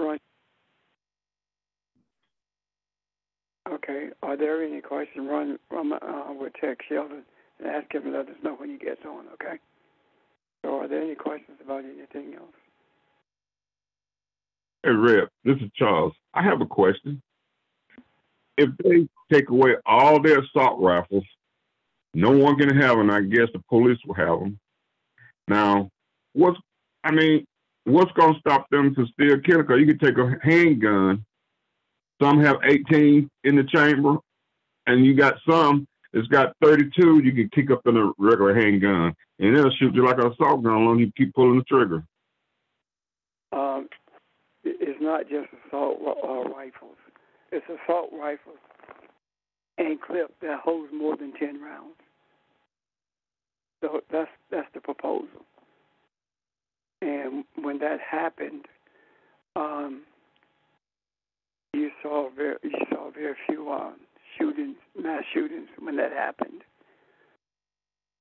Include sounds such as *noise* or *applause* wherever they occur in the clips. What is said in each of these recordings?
Right. Okay. Are there any questions? Run, run uh, with text Sheldon and ask him to let us know when he gets on. Okay. So, are there any questions about anything else? Hey, Rep, this is Charles. I have a question. If they take away all their assault rifles, no one can have them. I guess the police will have them. Now, what's I mean, what's going to stop them to kill? Because you can take a handgun. Some have 18 in the chamber, and you got some that's got 32. You can kick up in a regular handgun, and it'll shoot you like an assault gun. Long you keep pulling the trigger. Um, it's not just assault uh, rifles. It's assault rifles and clip that holds more than 10 rounds. So that's that's the proposal. And when that happened, um, you saw very you saw very few uh, shootings, mass shootings when that happened.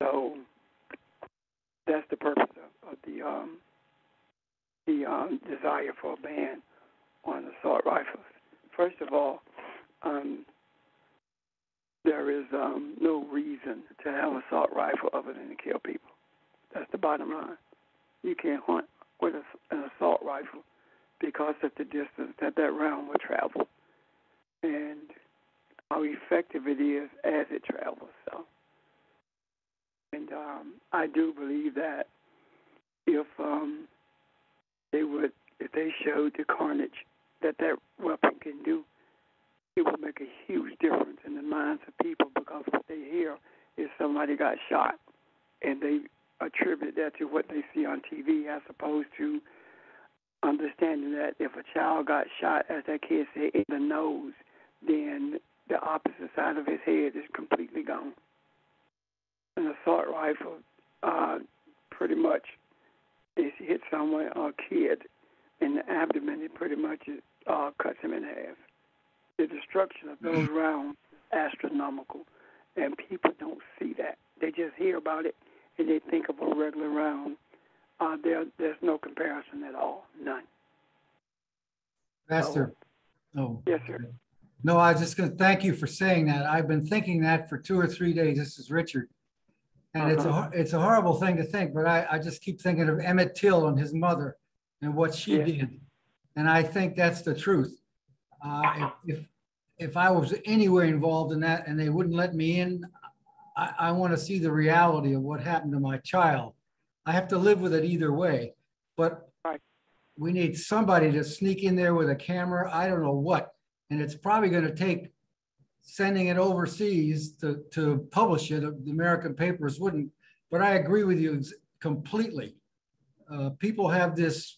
So that's the purpose of, of the um, the um, desire for a ban on assault rifles. First of all, um, there is um, no reason to have an assault rifle other than to kill people. That's the bottom line. You can't hunt with a, an assault rifle because of the distance that that round will travel and how effective it is as it travels. So, and um, I do believe that if um, they would, if they showed the carnage that that weapon can do, it would make a huge difference in the minds of people because what they hear is somebody got shot, and they attribute that to what they see on TV as opposed to understanding that if a child got shot, as that kid said, in the nose, then the opposite side of his head is completely gone. An assault rifle, uh, pretty much, if you hit someone, a kid, in the abdomen, it pretty much uh, cuts him in half. The destruction of those rounds is astronomical, and people don't see that. They just hear about it and they think of a regular round. Uh, there, there's no comparison at all, none. Pastor. Oh. Yes, sir. No, I was just going to thank you for saying that. I've been thinking that for two or three days. This is Richard. And it's Uh-huh. a it's a horrible thing to think, but I, I just keep thinking of Emmett Till and his mother and what she Yeah. did. And I think that's the truth. Uh, if, if if I was anywhere involved in that and they wouldn't let me in, I, I want to see the reality of what happened to my child. I have to live with it either way. But Right. we need somebody to sneak in there with a camera. I don't know what. And it's probably going to take sending it overseas to, to publish it. The American papers wouldn't. But I agree with you completely. Uh, people have this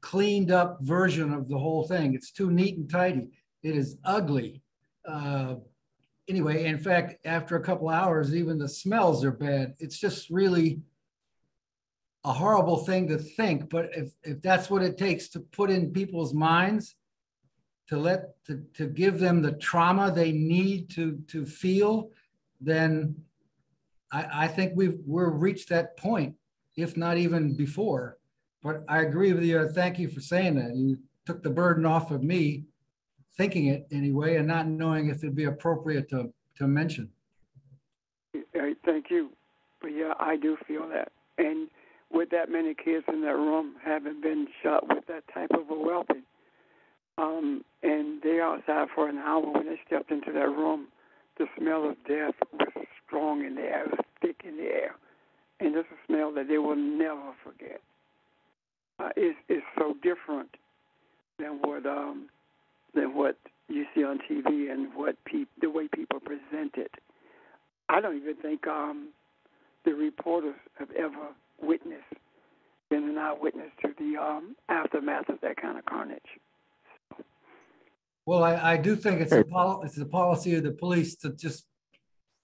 cleaned up version of the whole thing. It's too neat and tidy. It is ugly. Uh, anyway, in fact, after a couple hours, even the smells are bad. It's just really a horrible thing to think. But if, if that's what it takes to put in people's minds, to let to, to give them the trauma they need to to feel, then I, I think we've we're reached that point, if not even before. But I agree with you. Thank you for saying that. You took the burden off of me thinking it anyway and not knowing if it'd be appropriate to, to mention. Thank you. But yeah, I do feel that. And with that many kids in that room having been shot with that type of a weapon, um, and they outside for an hour when they stepped into that room, the smell of death was strong in the air, was thick in the air. And it's a smell that they will never forget. Uh, it's, it's so different than what um, than what you see on TV and what pe- the way people present it. I don't even think um, the reporters have ever witnessed, been an eyewitness to the um, aftermath of that kind of carnage. Well, I, I do think it's a pol- it's the policy of the police to just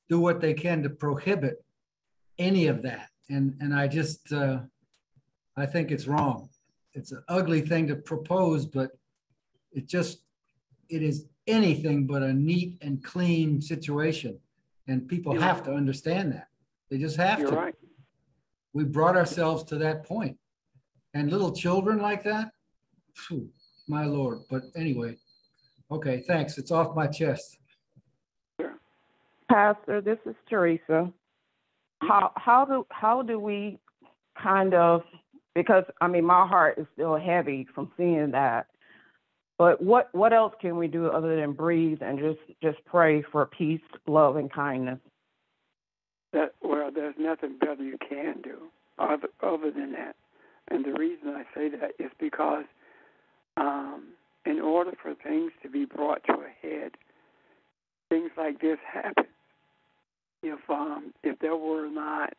do what they can to prohibit any of that. And, and I just, uh, I think it's wrong. It's an ugly thing to propose, but it just, it is anything but a neat and clean situation. And people You're have to understand that. They just have You're to. right. We brought ourselves to that point. And little children like that, phew, my lord, but anyway. Okay, thanks. It's off my chest. Pastor, this is Teresa. How how do how do we kind of because I mean my heart is still heavy from seeing that. But what what else can we do other than breathe and just just pray for peace, love, and kindness? That well, there's nothing better you can do other other than that. And the reason I say that is because um, in order for things to be brought to a head, things like this happen. If um, if there were not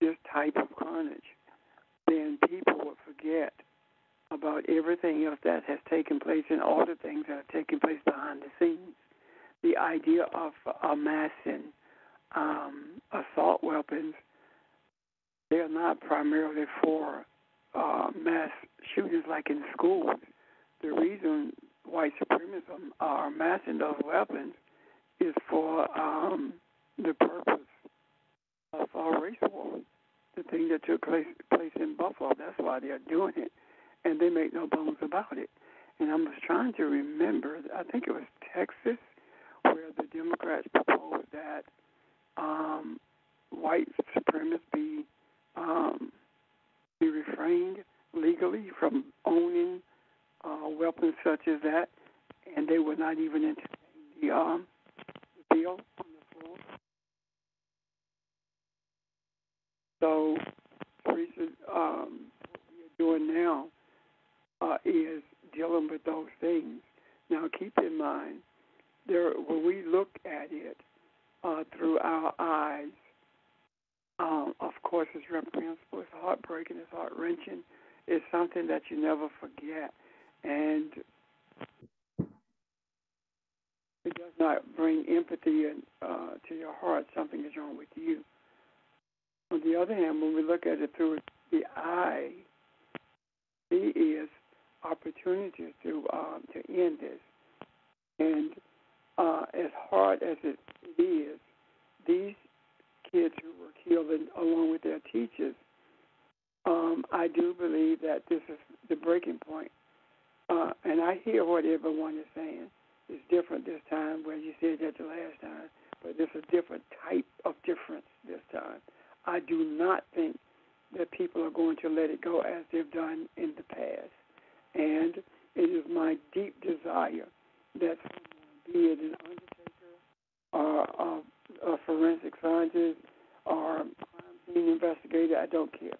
this type of carnage, then people would forget about everything else that has taken place and all the things that have taken place behind the scenes. The idea of amassing um, assault weapons, they're not primarily for uh, mass shootings like in schools. The reason white supremacists are amassing those weapons is for um, the purpose of uh, race war. The thing that took place, place in Buffalo, that's why they're doing it. And they make no bones about it. And I was trying to remember, I think it was Texas, where the Democrats proposed that um, white supremacists be um, be refrained legally from owning uh, weapons such as that, and they would not even entertain the, um, bill on the floor. So, Teresa, um, what we are doing now uh, is dealing with those things. Now, keep in mind, there when we look at it uh, through our eyes, um, of course, it's reprehensible, it's heartbreaking, it's heart wrenching. It's something that you never forget, and it does not bring empathy in, uh, to your heart. Something is wrong with you. On the other hand, when we look at it through the eye, there is opportunities to um, to end this. And uh, as hard as it is, these kids who were killed and, along with their teachers, um, I do believe that this is the breaking point. Uh, and I hear what everyone is saying. It's different this time, where you said that the last time, but there's a different type of difference this time. I do not think that people are going to let it go as they've done in the past. And it is my deep desire that someone, be it an undertaker or a, a forensic scientist or a crime scene investigator, I don't care.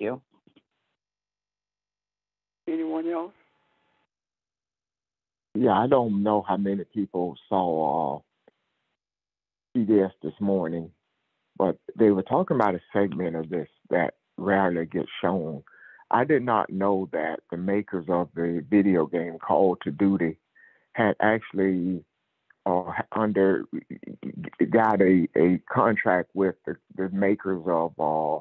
You. Anyone else? Yeah, I don't know how many people saw uh, CBS this morning, but they were talking about a segment of this that rarely gets shown. I did not know that the makers of the video game Call to Duty had actually uh, under got a, a contract with the, the makers of uh, uh,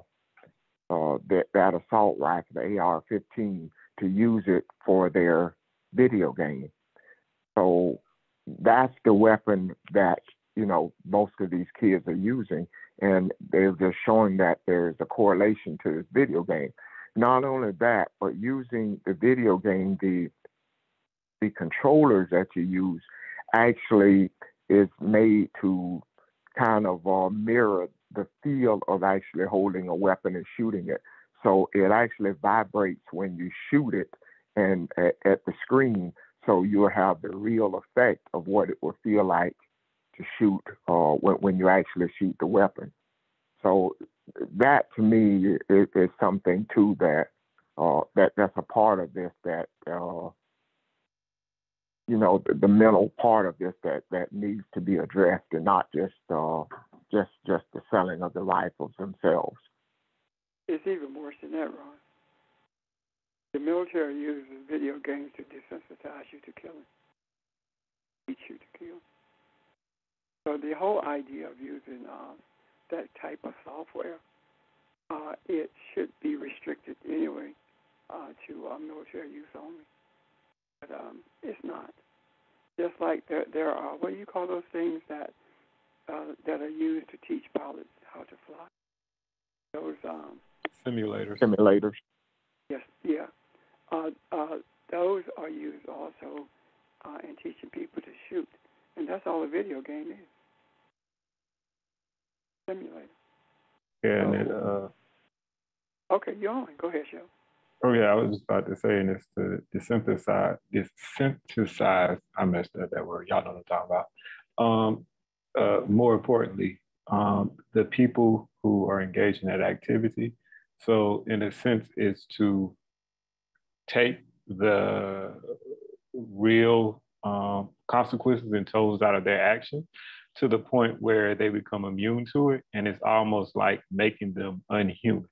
that, assault rifle, the AR-15, to use it for their video game. So that's the weapon that you know most of these kids are using, and they're just showing that there's a correlation to this video game. Not only that, but using the video game, the the controllers that you use actually is made to kind of uh, mirror the feel of actually holding a weapon and shooting it. So it actually vibrates when you shoot it and at, at the screen. So you'll have the real effect of what it will feel like to shoot uh, when, when you actually shoot the weapon. So that to me is, is something too that uh, that that's a part of this that uh, you know the, the, mental part of this that that needs to be addressed and not just uh, just just the selling of the rifles themselves. It's even worse than that, Ron. The military uses video games to desensitize you to killing, teach you to kill. So the whole idea of using uh, that type of software, uh, it should be restricted anyway uh, to uh, military use only. But um, it's not. Just like there, there are what do you call those things that uh, that are used to teach pilots how to fly? Those um, simulators. Simulators. Yes, yeah. Uh, uh, those are used also uh, in teaching people to shoot, and that's all a video game is. Simulator. Yeah, and it, uh, okay, you're on. Go ahead, Joe. Oh yeah, I was just about to say, and it's to desynthesize, desynthesize. I messed up that word. Y'all know what I'm talking about. Um, uh, more importantly, um, the people who are engaged in that activity. So, in a sense, is to take the real um, consequences and tolls out of their action to the point where they become immune to it. And it's almost like making them unhuman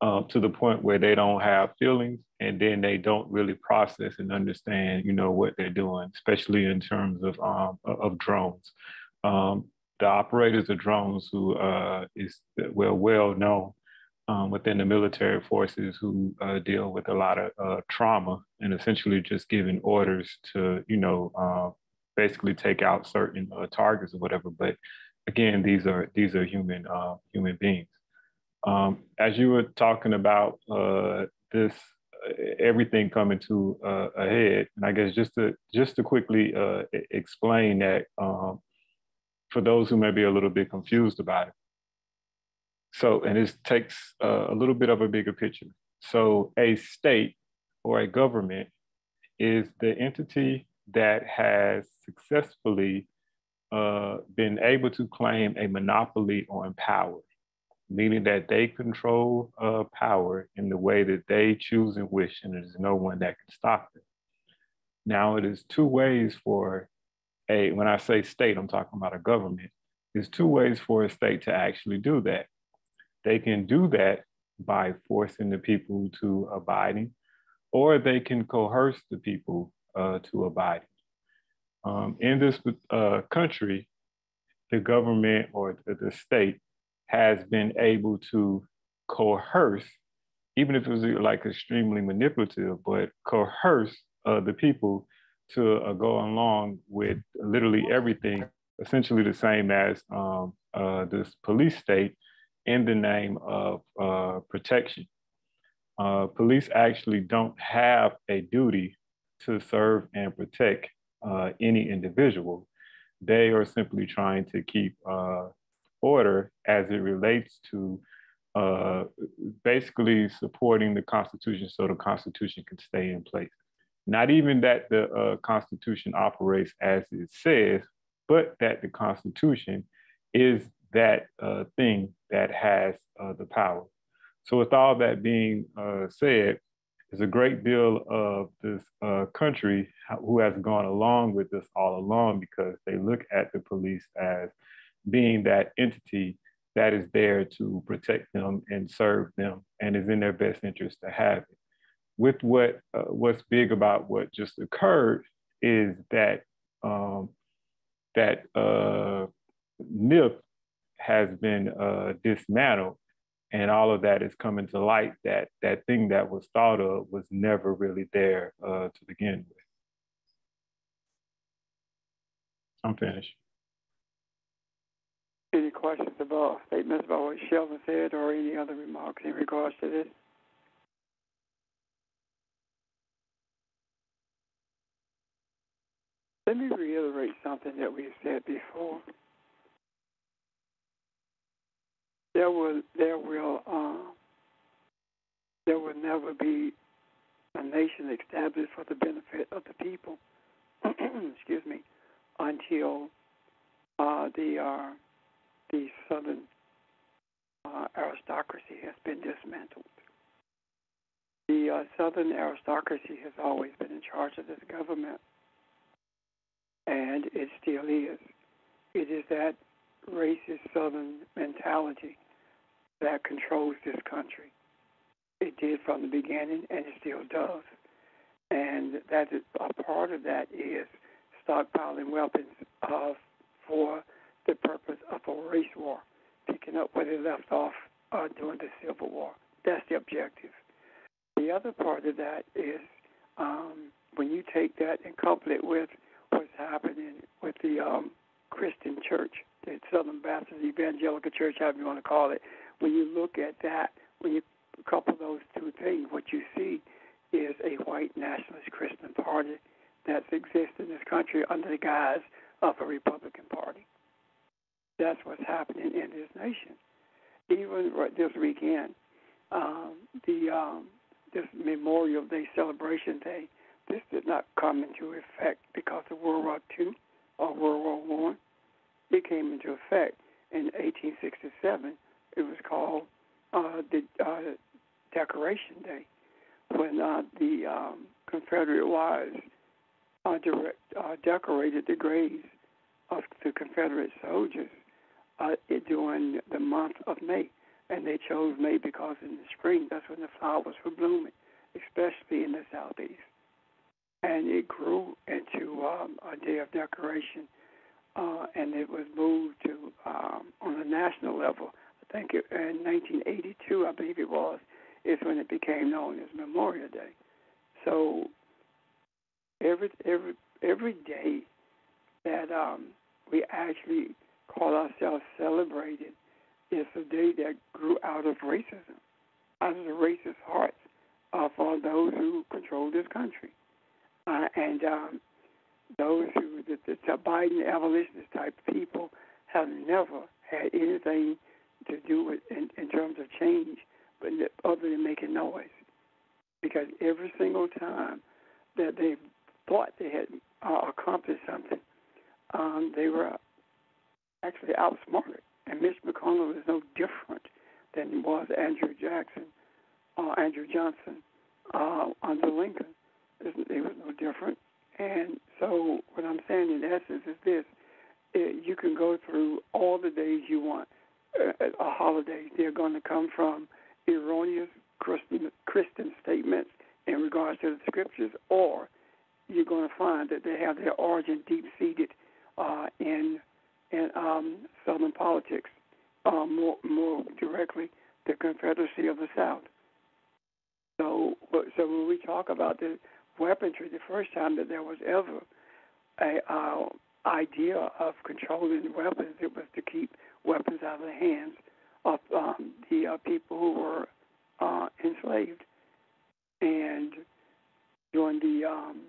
uh, to the point where they don't have feelings and then they don't really process and understand, you know, what they're doing, especially in terms of, um, of drones. Um, the operators of drones who uh, is well, well known um, within the military forces who uh, deal with a lot of uh, trauma and essentially just giving orders to, you know, uh, basically take out certain uh, targets or whatever. But again, these are these are human uh, human beings. Um, as you were talking about uh, this, everything coming to a head, and I guess just to just to quickly explain that um, for those who may be a little bit confused about it so, and this takes uh, a little bit of a bigger picture. So, a state or a government is the entity that has successfully uh, been able to claim a monopoly on power, meaning that they control uh, power in the way that they choose and wish, and there's no one that can stop it. Now, it is two ways for a, when I say state, I'm talking about a government, there's two ways for a state to actually do that. They can do that by forcing the people to abiding, or they can coerce the people uh, to abiding. Um, in this uh, country, the government or the, state has been able to coerce, even if it was like extremely manipulative, but coerce uh, the people to uh, go along with literally everything, essentially the same as um, uh, this police state in the name of uh, protection. Uh, police actually don't have a duty to serve and protect uh, any individual. They are simply trying to keep uh, order as it relates to uh, basically supporting the Constitution so the Constitution can stay in place. Not even that the uh, Constitution operates as it says, but that the Constitution is that uh, thing that has uh, the power. So, with all that being uh, said, there's a great deal of this uh, country who has gone along with this all along because they look at the police as being that entity that is there to protect them and serve them and is in their best interest to have it. With what uh, what's big about what just occurred is that um, that uh, NIF has been uh, dismantled and all of that is coming to light that that thing that was thought of was never really there uh, to begin with. I'm finished. Any questions about statements about what Sheldon said or any other remarks in regards to this? Let me reiterate something that we said before. There will there will uh, there will never be a nation established for the benefit of the people. *clears throat* excuse me, until uh, the uh, the southern uh, aristocracy has been dismantled. The uh, southern aristocracy has always been in charge of this government, and it still is. It is that racist southern mentality that controls this country. It did from the beginning, and it still does. And that is, a part of that is stockpiling weapons of, for the purpose of a race war, picking up where they left off uh, during the Civil War. That's the objective. The other part of that is um, when you take that and couple it with what's happening with the um, Christian Church, the Southern Baptist Evangelical Church, however you want to call it, when you look at that, when you couple those two things, what you see is a white nationalist Christian party that's exists in this country under the guise of a Republican Party. That's what's happening in this nation. Even this weekend, um, the um, this Memorial Day celebration day, this did not come into effect because of World War II or World War One. It came into effect in 1867 it was called uh, the uh, Decoration Day, when uh, the um, Confederate wives uh, direct, uh, decorated the graves of the Confederate soldiers uh, during the month of May. And they chose May because in the spring, that's when the flowers were blooming, especially in the southeast. And it grew into um, a day of decoration, uh, and it was moved to um, on a national level think it, in 1982, I believe it was, is when it became known as Memorial Day. So every every every day that um, we actually call ourselves celebrated is a day that grew out of racism, out of the racist hearts of uh, those who control this country, uh, and um, those who the, the Biden abolitionist type people have never had anything to do it in, in terms of change, but other than making noise. Because every single time that they thought they had uh, accomplished something, um, they were actually outsmarted. And Mitch McConnell is no different than was Andrew Jackson, uh, Andrew Johnson uh, under Lincoln. He was no different. And so, what I'm saying in essence is this: it, you can go through all the days you want a, holiday. They're going to come from erroneous Christian, Christian statements in regards to the scriptures, or you're going to find that they have their origin deep seated uh, in in um, Southern politics, uh, more more directly the Confederacy of the South. So, so when we talk about the weaponry, the first time that there was ever a uh, idea of controlling weapons, it was to keep weapons out of the hands of um, the uh, people who were uh, enslaved. And during the um,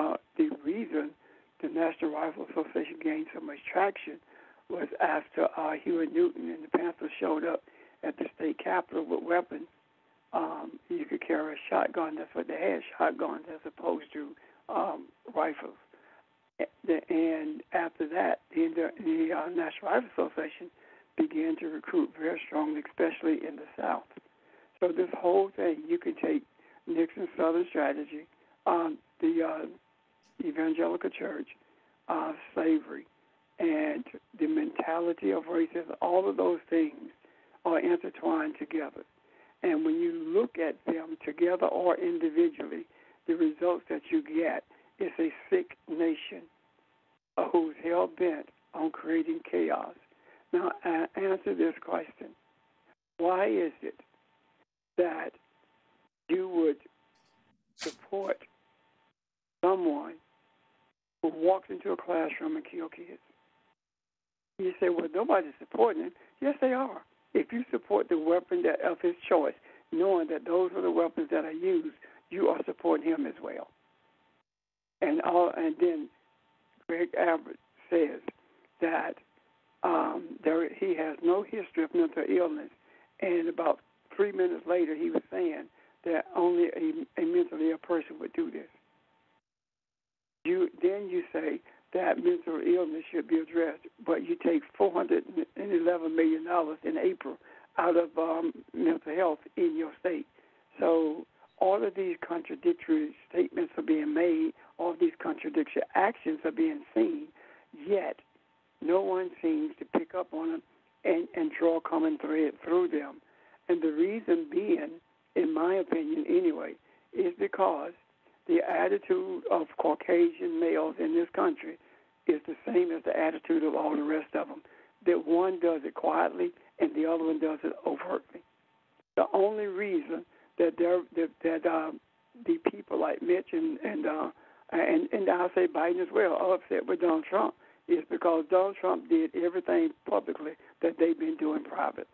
uh, the reason the National Rifle Association gained so much traction was after uh, Huey Newton and the Panthers showed up at the state capitol with weapons. Um, you could carry a shotgun. That's what they had, shotguns as opposed to um, rifles. And after that, the, the uh, National Rifle Association began to recruit very strongly, especially in the South. So this whole thing, you can take Nixon's Southern strategy, um, the uh, evangelical church, uh, slavery, and the mentality of racism, all of those things are intertwined together. And when you look at them together or individually, the results that you get is a sick nation who's hell bent on creating chaos. Now, answer this question Why is it that you would support someone who walks into a classroom and kills kids? You say, well, nobody's supporting him. Yes, they are. If you support the weapon that, of his choice, knowing that those are the weapons that are used, you are supporting him as well. And all, and then Greg Abbott says that um, there he has no history of mental illness, and about three minutes later, he was saying that only a, a mentally ill person would do this. You then you say that mental illness should be addressed, but you take four hundred and eleven million dollars in April out of um, mental health in your state. So all of these contradictory statements are being made, all these contradictory actions are being seen, yet no one seems to pick up on them and, and draw a common thread through them. And the reason being, in my opinion anyway, is because the attitude of Caucasian males in this country is the same as the attitude of all the rest of them. That one does it quietly and the other one does it overtly. The only reason that that, that uh, the people like Mitch and and uh, and and I'll say Biden as well are upset with Donald Trump is because Donald Trump did everything publicly that they've been doing privately.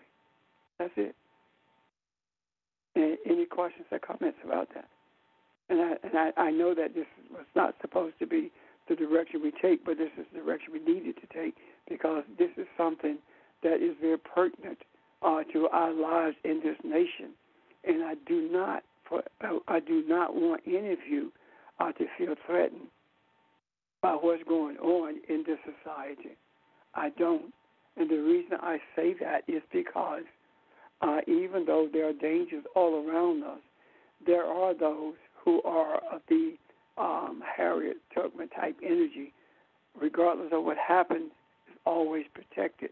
That's it. And any questions or comments about that? And I and I, I know that this was not supposed to be the direction we take, but this is the direction we needed to take because this is something that is very pertinent uh, to our lives in this nation. And I do not, for, I do not want any of you uh, to feel threatened by what's going on in this society. I don't. And the reason I say that is because uh, even though there are dangers all around us, there are those who are of the um, Harriet Tubman type energy. Regardless of what happens, is always protected.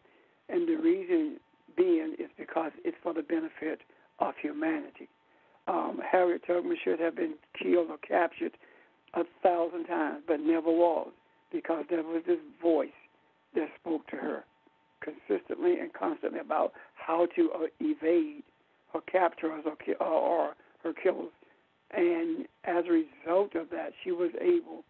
And the reason being is because it's for the benefit of humanity. Um, Harriet Tubman should have been killed or captured a thousand times, but never was, because there was this voice that spoke to her consistently and constantly about how to uh, evade her captors or, or her killers. And as a result of that, she was able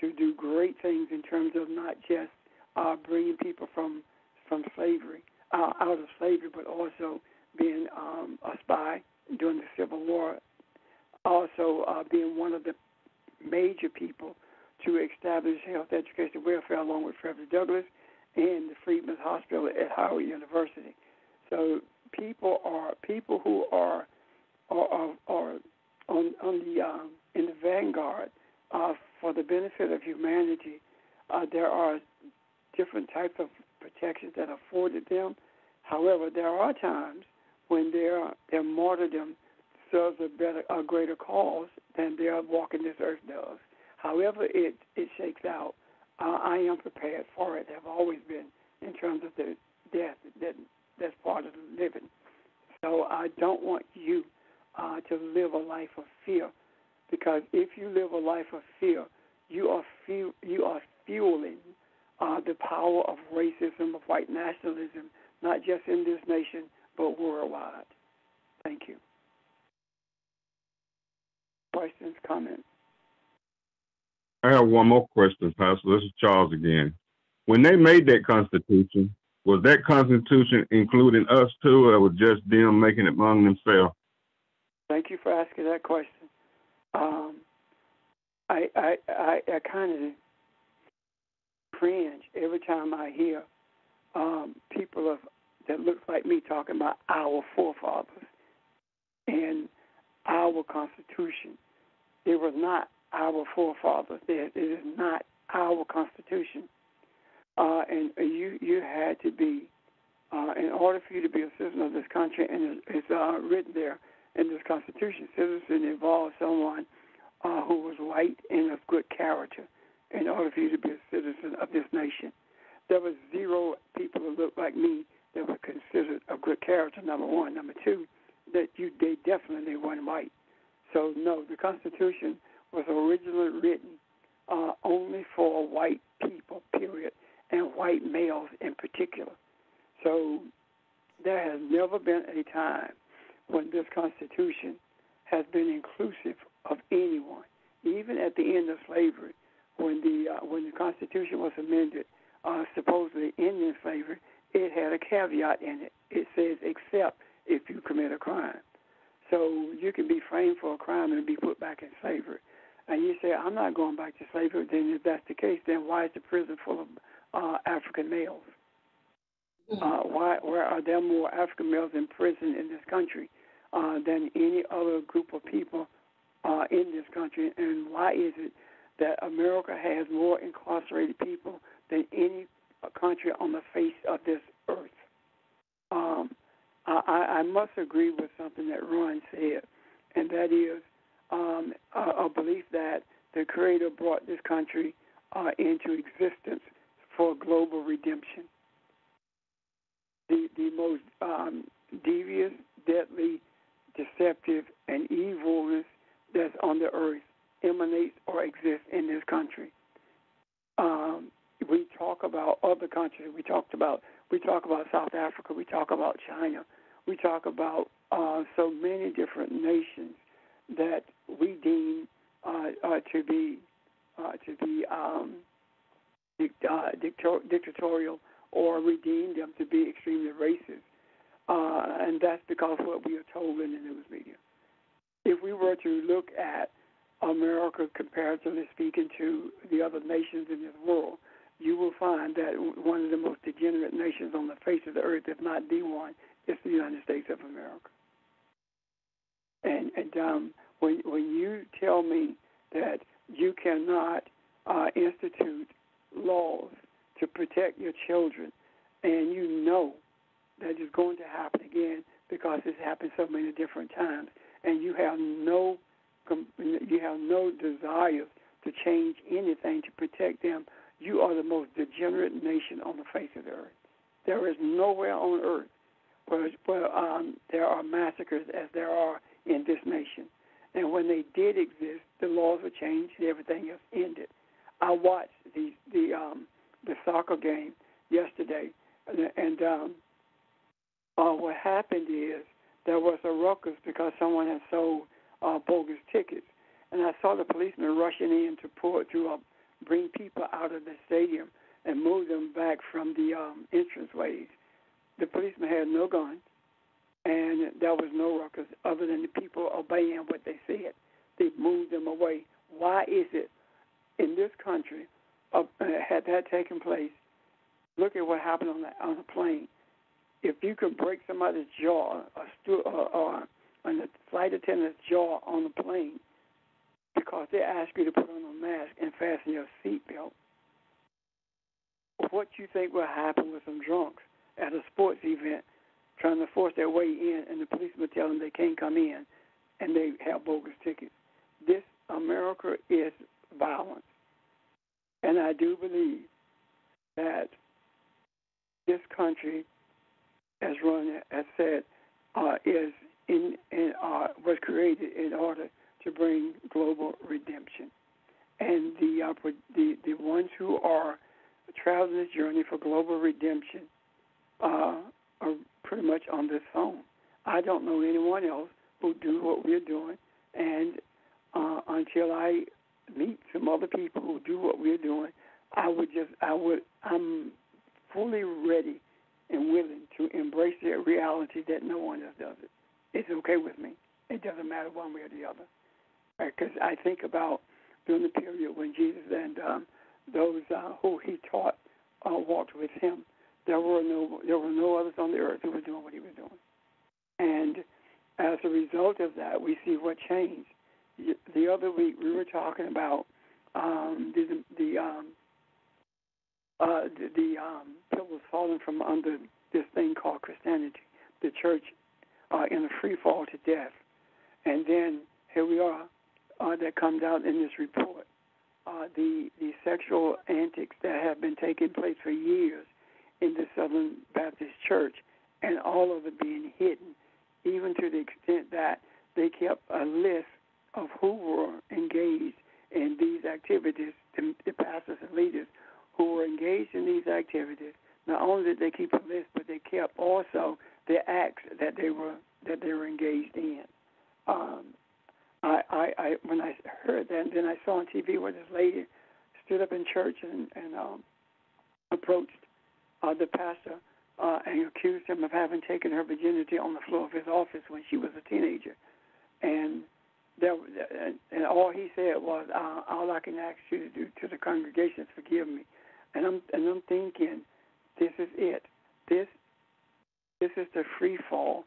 to do great things in terms of not just uh, bringing people from from slavery uh, out of slavery, but also being um, a spy during the Civil War. Also, uh, being one of the major people to establish health education welfare along with Frederick Douglass and the Freedmen's Hospital at Howard University. So people are people who are are, are, are on on the um, in the vanguard uh, for the benefit of humanity. Uh, there are different types of protections that are afforded them. However, there are times when their their martyrdom serves a better, a greater cause than their walking this earth does. However, it it shakes out. Uh, I am prepared for it. I've always been in terms of the death that that's part of the living. So I don't want you uh, to live a life of fear, because if you live a life of fear, you are you are fueling uh, the power of racism, of white nationalism, not just in this nation, but worldwide. Thank you. Questions, comments? I have one more question, Pastor. This is Charles again. When they made that Constitution, was that Constitution including us too, or was just them making it among themselves? Thank you for asking that question. Um, I I I, I kind of cringe every time I hear um, people of that looks like me talking about our forefathers and our Constitution. It was not our forefathers. It is not our Constitution. Uh, and you you had to be, uh, in order for you to be a citizen of this country, and it's, uh, written there in this Constitution, citizen involves someone uh, who was white and of good character in order for you to be a citizen of this nation. There was zero people who looked like me that were considered of good character, number one. Number two, that you they definitely weren't white. So no, the Constitution was originally written uh, only for white people, period, and white males in particular. So there has never been a time when this Constitution has been inclusive of anyone. Even at the end of slavery, when the uh, when the Constitution was amended, uh, supposedly ending slavery, it had a caveat in it. It says except if you commit a crime. So you can be framed for a crime and be put back in slavery. And you say, I'm not going back to slavery. Then if that's the case, then why is the prison full of uh, African males? Uh, why, where are there more African males in prison in this country uh, than any other group of people uh, in this country? And why is it that America has more incarcerated people than any country on the face of this earth? Um, I, I must agree with something that Ron said, and that is um, a, a belief that the Creator brought this country uh, into existence for global redemption. The, the most um, devious, deadly, deceptive, and evilness that's on the earth emanates or exists in this country. Um, we talk about other countries. We talked about we talk about South Africa. We talk about China. We talk about uh, so many different nations that we deem uh, uh, to be uh, to be um, uh, dictator- dictatorial, or we deem them to be extremely racist, uh, and that's because what we are told in the news media. If we were to look at America comparatively speaking to the other nations in this world, you will find that one of the most degenerate nations on the face of the earth, if not the one, is the United States of America. And, and um, when when you tell me that you cannot uh, institute laws to protect your children, and you know that is going to happen again because it's happened so many different times, and you have no you have no desire to change anything to protect them, you are the most degenerate nation on the face of the earth. There is nowhere on earth where, where um, there are massacres as there are in this nation. And when they did exist, the laws were changed and everything else ended. I watched the the um, the soccer game yesterday, and, and um, uh, what happened is there was a ruckus because someone had sold uh, bogus tickets, and I saw the policemen rushing in to pull to uh, bring people out of the stadium and move them back from the um, entranceways. The policemen had no guns and there was no ruckus other than the people obeying what they said. They moved them away. Why is it in this country, uh, had that taken place? Look at what happened on the on the plane. If you could break somebody's jaw, or, stu- or, or on the flight attendant's jaw on the plane, because they ask you to put on a mask and fasten your seatbelt, what do you think will happen with some drunks at a sports event trying to force their way in, and the policemen tell them they can't come in, and they have bogus tickets. This America is violence, and I do believe that this country, as Ron has said, uh, is in, in uh, was created in order to bring global redemption, and the uh, the the ones who are traveling this journey for global redemption uh, are pretty much on this phone. I don't know anyone else who do what we're doing, and uh, until I meet some other people who do what we're doing, I would just, I would, I'm fully ready and willing to embrace the reality that no one else does it. It's okay with me. It doesn't matter one way or the other. Because? I think about during the period when Jesus and um, those uh, who he taught uh, walked with him. There were no there were no others on the earth who were doing what he was doing, and as a result of that, we see what changed. The other week we were talking about um, the the um, uh, the, the um, pillars falling from under this thing called Christianity, the church uh, in a free fall to death, and then here we are uh, that comes out in this report uh, the the sexual antics that have been taking place for years in the Southern Baptist Church, and all of it being hidden, even to the extent that they kept a list of who were engaged in these activities, the, the pastors and leaders who were engaged in these activities. Not only did they keep a list, but they kept also the acts that they were that they were engaged in. Um, I, I, I when I heard that, and then I saw on TV where this lady stood up in church and, and um, approached uh, the pastor uh, and accused him of having taken her virginity on the floor of his office when she was a teenager, and there, and all he said was, uh, "All I can ask you to do to the congregation is forgive me," and I'm and I'm thinking, this is it. This this is the free fall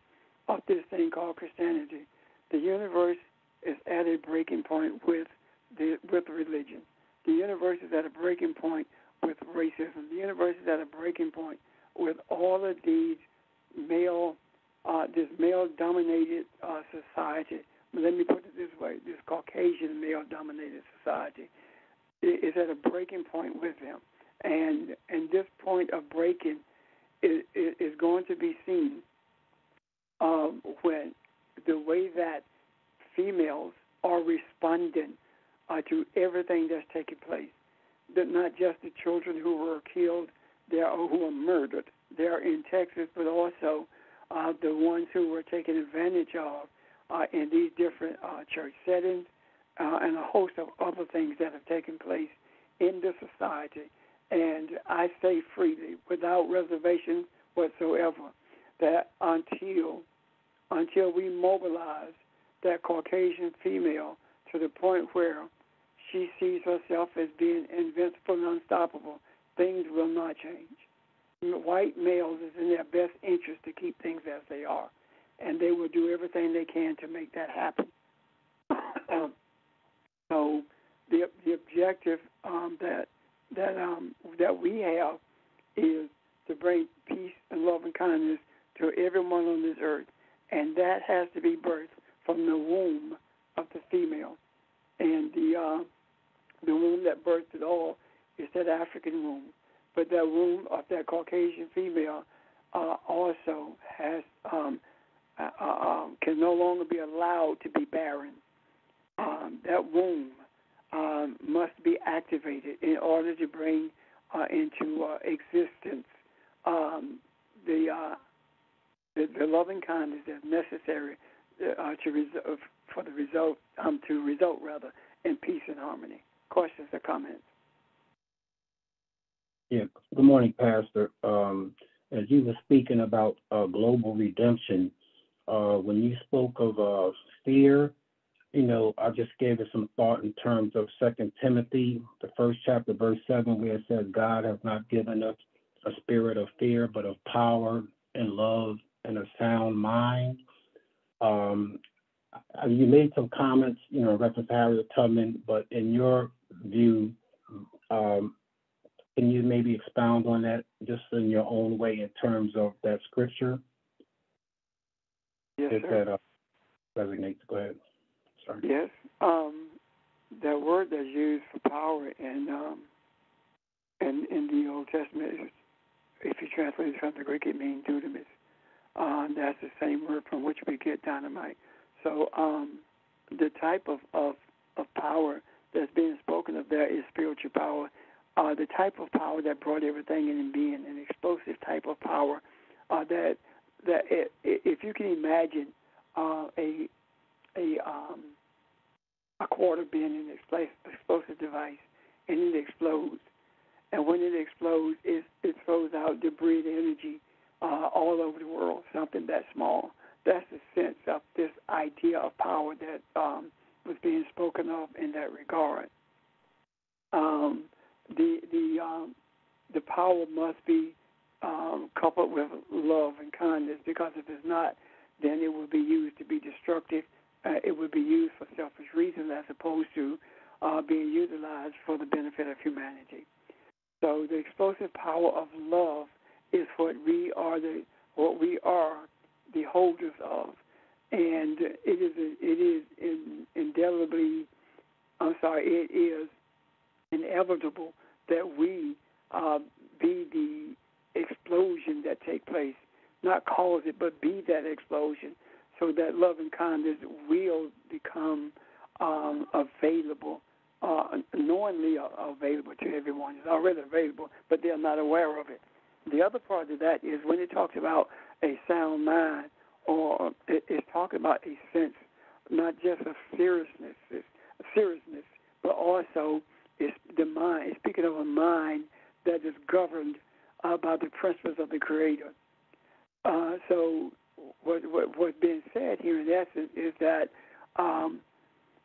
of this thing called Christianity. The universe is at a breaking point with the, with religion. The universe is at a breaking point with racism. The universe is at a breaking point with all of these male, uh, this male-dominated uh, society. Let me put it this way: this Caucasian male-dominated society is at a breaking point with them, and and this point of breaking is, is going to be seen um, when the way that females are responding uh, to everything that's taking place. That not just the children who were killed, there are who were murdered. They are in Texas, but also uh, the ones who were taken advantage of uh, in these different uh, church settings, uh, and a host of other things that have taken place in the society. And I say freely, without reservation whatsoever, that until until we mobilize that Caucasian female to the point where she sees herself as being invincible and unstoppable, things will not change. White males is in their best interest to keep things as they are, and they will do everything they can to make that happen. um, so, the the objective um, that that um, that we have is to bring peace and love and kindness to everyone on this earth, and that has to be birthed from the womb of the female, and the uh, the womb that birthed it all is that African womb. But that womb of that Caucasian female uh, also has um, uh, uh, um, can no longer be allowed to be barren. Um, that womb um, must be activated in order to bring uh, into uh, existence um, the, uh, the the loving kindness that's necessary uh, to resolve for the result um, to result rather in peace and harmony. Questions or comments? Yeah. Good morning, Pastor. Um, as you were speaking about uh, global redemption, uh, when you spoke of uh, fear, you know, I just gave it some thought in terms of Second Timothy, the first chapter, verse seven, where it says, "God has not given us a spirit of fear, but of power and love and a sound mind." Um, you made some comments, you know, reference to Harriet Tubman, but in your view, um, can you maybe expound on that just in your own way in terms of that scripture? Yes, if sir. that uh, resonates, go ahead. Sorry. Yes. Um, that word that's used for power in um, in, in the Old Testament, if you translate it from the Greek, it means dunamis. Uh, that's the same word from which we get dynamite. So um, the type of, of, of power that's being spoken of there is spiritual power. Uh, the type of power that brought everything in being, an explosive type of power uh, that that i i if you can imagine uh, a a um, a quarter being an expl- explosive device and it explodes, and when it explodes, it it throws out debris and energy uh, all over the world. Something that small. That's the sense of this idea of power that um, was being spoken of in that regard. Um, the the um, the power must be um, coupled with love and kindness because if it's not, then it will be used to be destructive. Uh, it would be used for selfish reasons as opposed to uh, being utilized for the benefit of humanity. So the explosive power of love is what we are the what we are the holders of, and it is it is in, indelibly. I'm sorry, it is inevitable that we uh, be the explosion that take place, not cause it, but be that explosion, so that love and kindness will become um, available, uh, knowingly available to everyone. It's already available, but they're not aware of it. The other part of that is when it talks about a sound mind, or it, it's talking about a sense, not just of seriousness, seriousness, but also it's the mind. It's speaking of a mind that is governed uh, by the principles of the Creator. Uh, so, what, what what's being said here in essence is that um,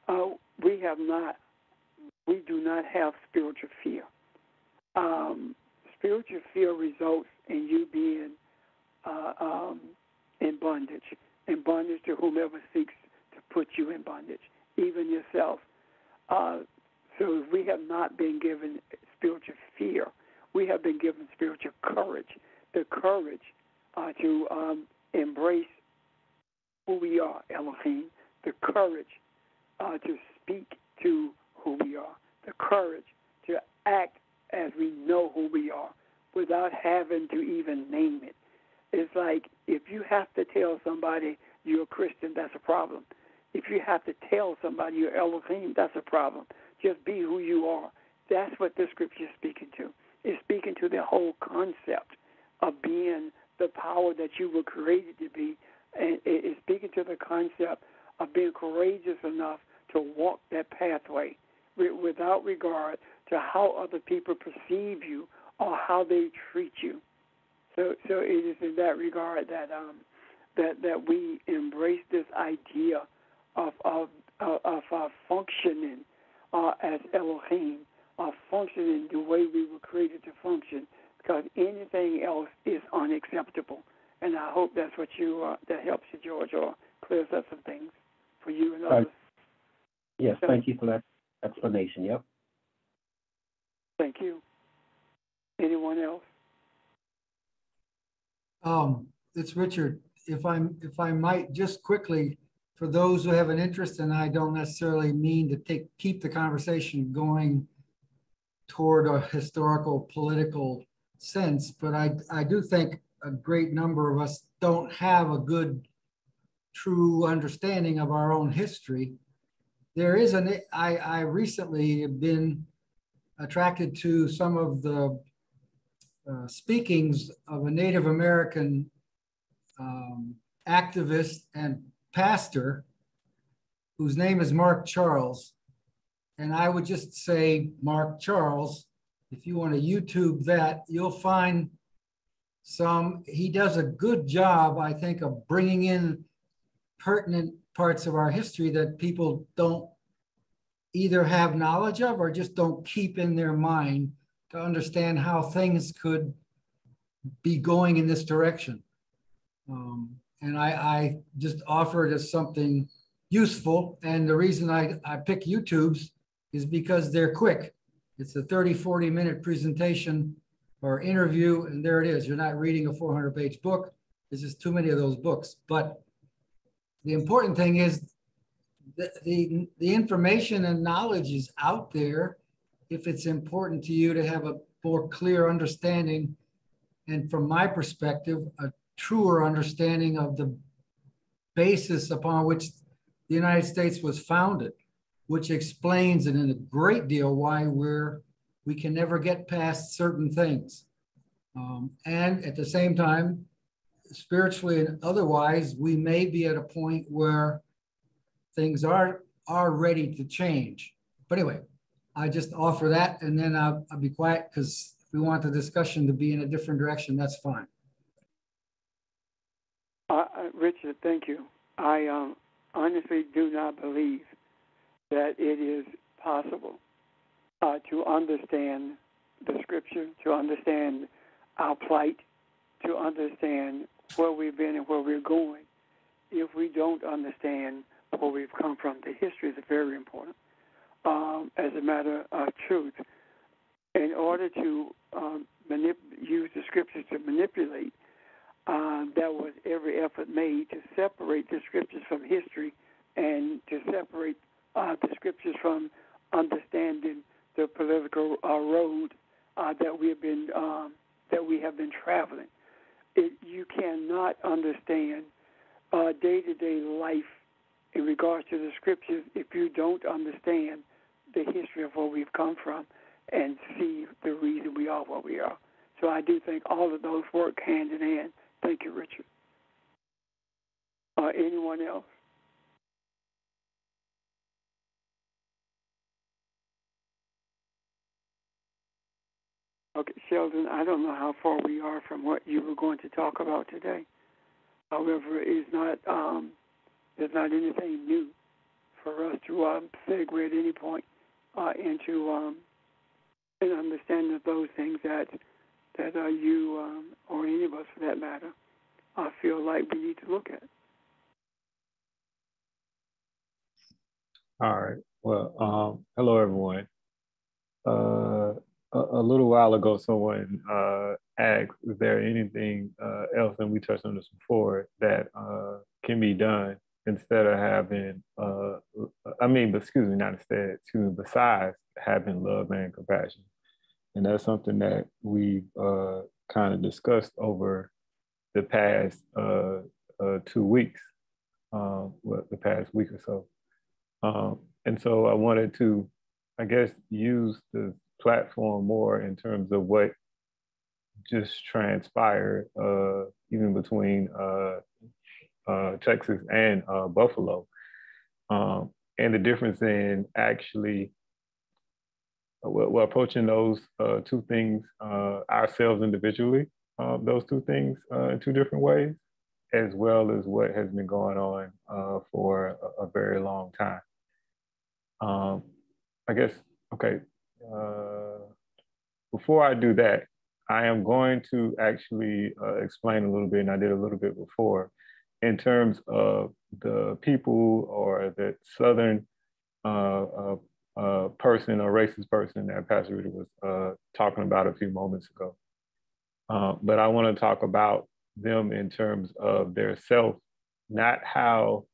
uh, we have not, we do not have spiritual fear. Um, spiritual fear results in you being uh, um, in bondage, in bondage to whomever seeks to put you in bondage, even yourself. Uh, so we have not been given spiritual fear. We have been given spiritual courage, the courage uh, to um, embrace who we are, Elohim, the courage uh, to speak to who we are, the courage to act as we know who we are without having to even name it. It's like if you have to tell somebody you're a Christian, that's a problem. If you have to tell somebody you're Elohim, that's a problem. Just be who you are. That's what this scripture is speaking to. It's speaking to the whole concept of being the power that you were created to be. And it's speaking to the concept of being courageous enough to walk that pathway without regard to how other people perceive you or how they treat you. So, so it is in that regard that um, that that we embrace this idea of of of, of uh, functioning uh, as Elohim, uh, functioning the way we were created to function, because anything else is unacceptable. And I hope that's what you uh, that helps you, George, or clears up some things for you and others. Yes, thank you for that explanation. Yep. Thank you. Anyone else? Um, it's Richard. If I'm, if I might just quickly, for those who have an interest, and I don't necessarily mean to take, keep the conversation going toward a historical political sense, but I, I do think a great number of us don't have a good, true understanding of our own history. There is an, I, I recently have been attracted to some of the uh, speakings of a Native American um, activist and pastor whose name is Mark Charles. And I would just say, Mark Charles, if you want to YouTube that, you'll find some, he does a good job, I think, of bringing in pertinent parts of our history that people don't either have knowledge of or just don't keep in their mind to understand how things could be going in this direction. Um, and I, I, just offer it as something useful. And the reason I, I pick YouTube's is because they're quick. It's a 30, 40 minute presentation or interview, and there it is. You're not reading a 400 page book. There's just too many of those books. But the important thing is the, the, information and knowledge is out there if it's important to you to have a more clear understanding and from my perspective, a truer understanding of the basis upon which the United States was founded, which explains and in a great deal why we're we can never get past certain things. Um, and at the same time, spiritually and otherwise, we may be at a point where things are, are ready to change. But anyway, I just offer that and then I'll, I'll be quiet because we want the discussion to be in a different direction, that's fine. Uh, uh, Richard, thank you. I um, honestly do not believe that it is possible uh, to understand the scripture, to understand our plight, to understand where we've been and where we're going, if we don't understand where we've come from. The history is very important. Um, as a matter of truth, in order to um, manip- use the scriptures to manipulate, uh, was every effort made to separate the scriptures from history and to separate uh, the scriptures from understanding the political uh, road uh, that we have been um, that we have been traveling. It, you cannot understand day to day life in regards to the scriptures if you don't understand the history of where we've come from and see the reason we are what we are. So I do think all of those work hand in hand. Thank you, Richard. Uh, anyone else? Okay, Sheldon, I don't know how far we are from what you were going to talk about today. However, it's not um, there's not anything new for us to um, segue at any point uh, into um, an understanding of those things that that uh, you um, or any of us, for that matter, uh, feel like we need to look at. All right. Well, um, hello everyone. Uh, a, a, little while ago, someone uh, asked, "Is there anything uh, else?" And we touched on this before that uh, can be done instead of having. Uh, I mean, but excuse me, not instead. To besides having love and compassion, and that's something that we've uh, kind of discussed over the past uh, two weeks, um, what the past week or so. Um, and so I wanted to, I guess, use the platform more in terms of what just transpired, uh, even between uh, uh, Texas and uh, Buffalo, um, and the difference in actually uh, we're, approaching those uh, two things ourselves individually, those two things in two different ways, as well as what has been going on for a, a, very long time. Um, I guess okay, uh, before I do that, I am going to actually uh, explain a little bit, and I did a little bit before, in terms of the people or the Southern uh, uh, uh person or racist person that Pastor Rudy was uh, talking about a few moments ago. but I want to talk about them in terms of their self, not how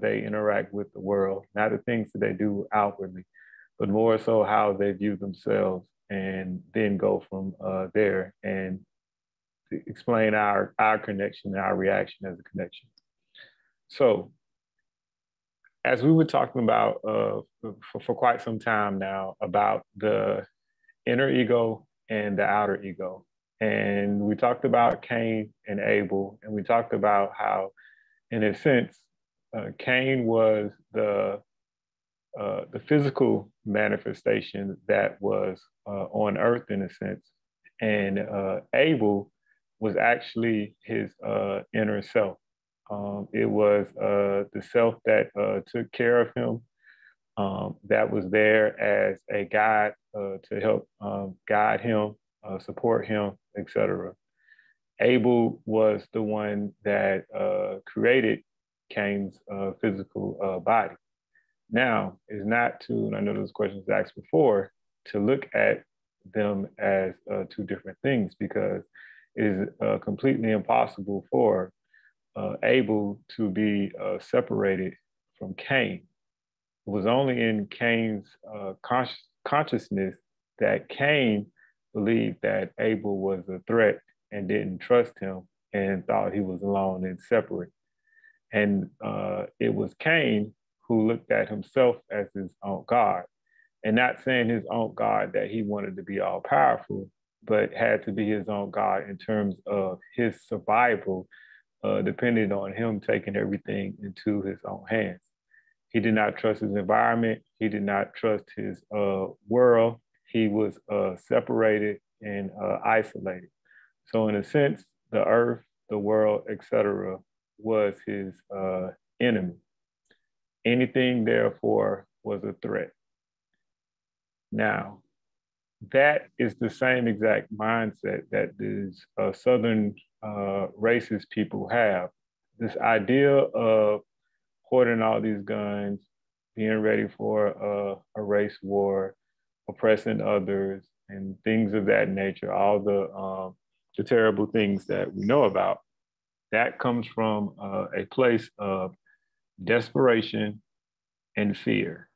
they interact with the world, not the things that they do outwardly, but more so how they view themselves and then go from uh, there and explain our, our connection, and our reaction as a connection. So as we were talking about uh, for, for quite some time now about the inner ego and the outer ego. And we talked about Cain and Abel, and we talked about how, in a sense, uh, Cain was the uh, the physical manifestation that was uh, on earth in a sense. And uh, Abel was actually his uh, inner self. Um, it was uh, the self that took care of him, um, that was there as a guide to help um, guide him, support him, etc. Abel was the one that created Cain's physical body. Now is not to, and I know those questions asked before, to look at them as uh, two different things because it is uh, completely impossible for uh, Abel to be uh, separated from Cain. It was only in Cain's uh, consci- consciousness that Cain believed that Abel was a threat and didn't trust him and thought he was alone and separate. And uh, it was Cain who looked at himself as his own God. And not saying his own God that he wanted to be all powerful, but had to be his own God in terms of his survival uh, depended on him taking everything into his own hands. He did not trust his environment. He did not trust his uh, world. He was uh, separated and uh, isolated. So, in a sense, the earth, the world, etc., was his uh, enemy. Anything, therefore, was a threat. Now, that is the same exact mindset that these uh, Southern uh, racist people have. This idea of hoarding all these guns, being ready for uh, a race war, oppressing others, and things of that nature, all the, um, the terrible things that we know about, that comes from uh, a place of desperation and fear.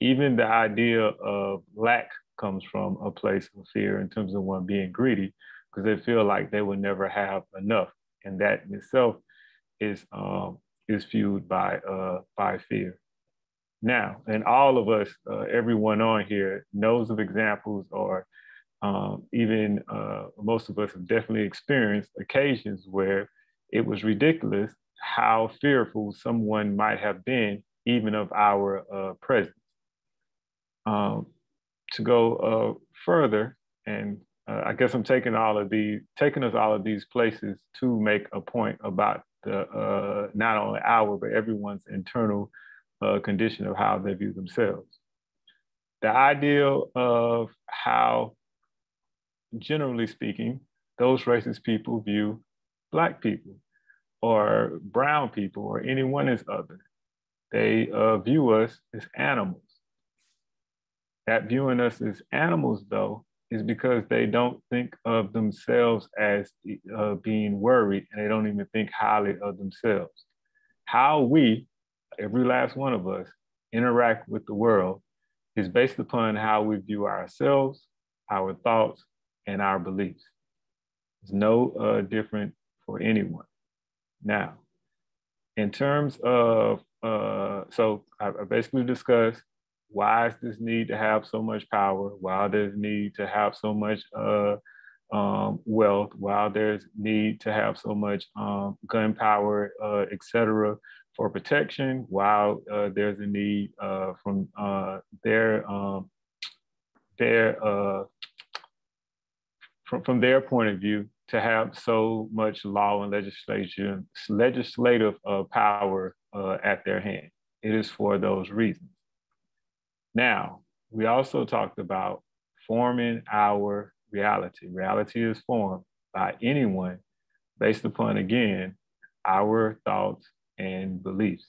Even the idea of lack comes from a place of fear in terms of one being greedy, because they feel like they will never have enough. And that in itself is um, is fueled by uh, by fear. Now, and all of us, uh, everyone on here knows of examples, or um, even uh, most of us have definitely experienced occasions where it was ridiculous how fearful someone might have been, even of our uh, presence. Um, to go uh, further, and uh, I guess I'm taking all of these, taking us all of these places to make a point about the uh, not only our but everyone's internal uh, condition of how they view themselves. The ideal of how, generally speaking, those racist people view Black people or brown people or anyone as other. They uh, view us as animals. That viewing us as animals, though, is because they don't think of themselves as uh, being worried and they don't even think highly of themselves. How we, every last one of us, interact with the world is based upon how we view ourselves, our thoughts, and our beliefs. It's no uh, different for anyone. Now, in terms of, uh, so I, I basically discussed why is this need to have so much power? Why there's need to have so much uh, um, wealth? Why there's need to have so much um, gun power, uh, etc., for protection? While uh, there's a need uh, from uh, their um, their uh, from from their point of view to have so much law and legislation, legislative uh, power at their hand. It is for those reasons. Now, we also talked about forming our reality. Reality is formed by anyone based upon, again, our thoughts and beliefs.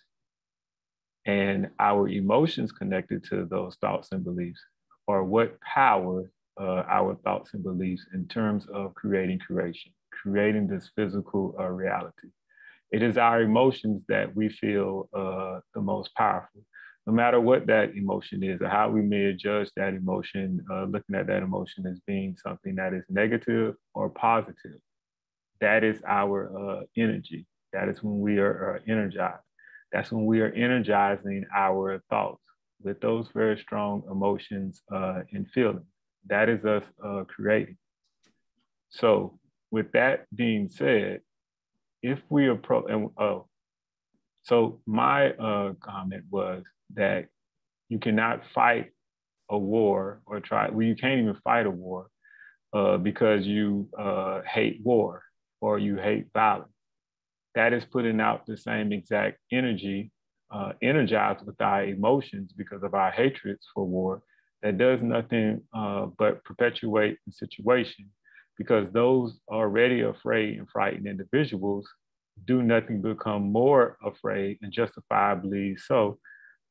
And our emotions connected to those thoughts and beliefs are what power uh, our thoughts and beliefs in terms of creating creation, creating this physical uh, reality. It is our emotions that we feel uh, the most powerful, no matter what that emotion is or how we may judge that emotion, uh, looking at that emotion as being something that is negative or positive. That is our uh, energy. That is when we are uh, energized. That's when we are energizing our thoughts with those very strong emotions and feelings that is us uh, creating. So, with that being said, if we approach, and oh, so my uh, comment was that you cannot fight a war or try, well, you can't even fight a war uh, because you uh, hate war or you hate violence. That is putting out the same exact energy, uh, energized with our emotions because of our hatreds for war that does nothing uh, but perpetuate the situation because those already afraid and frightened individuals do nothing become more afraid and justifiably so.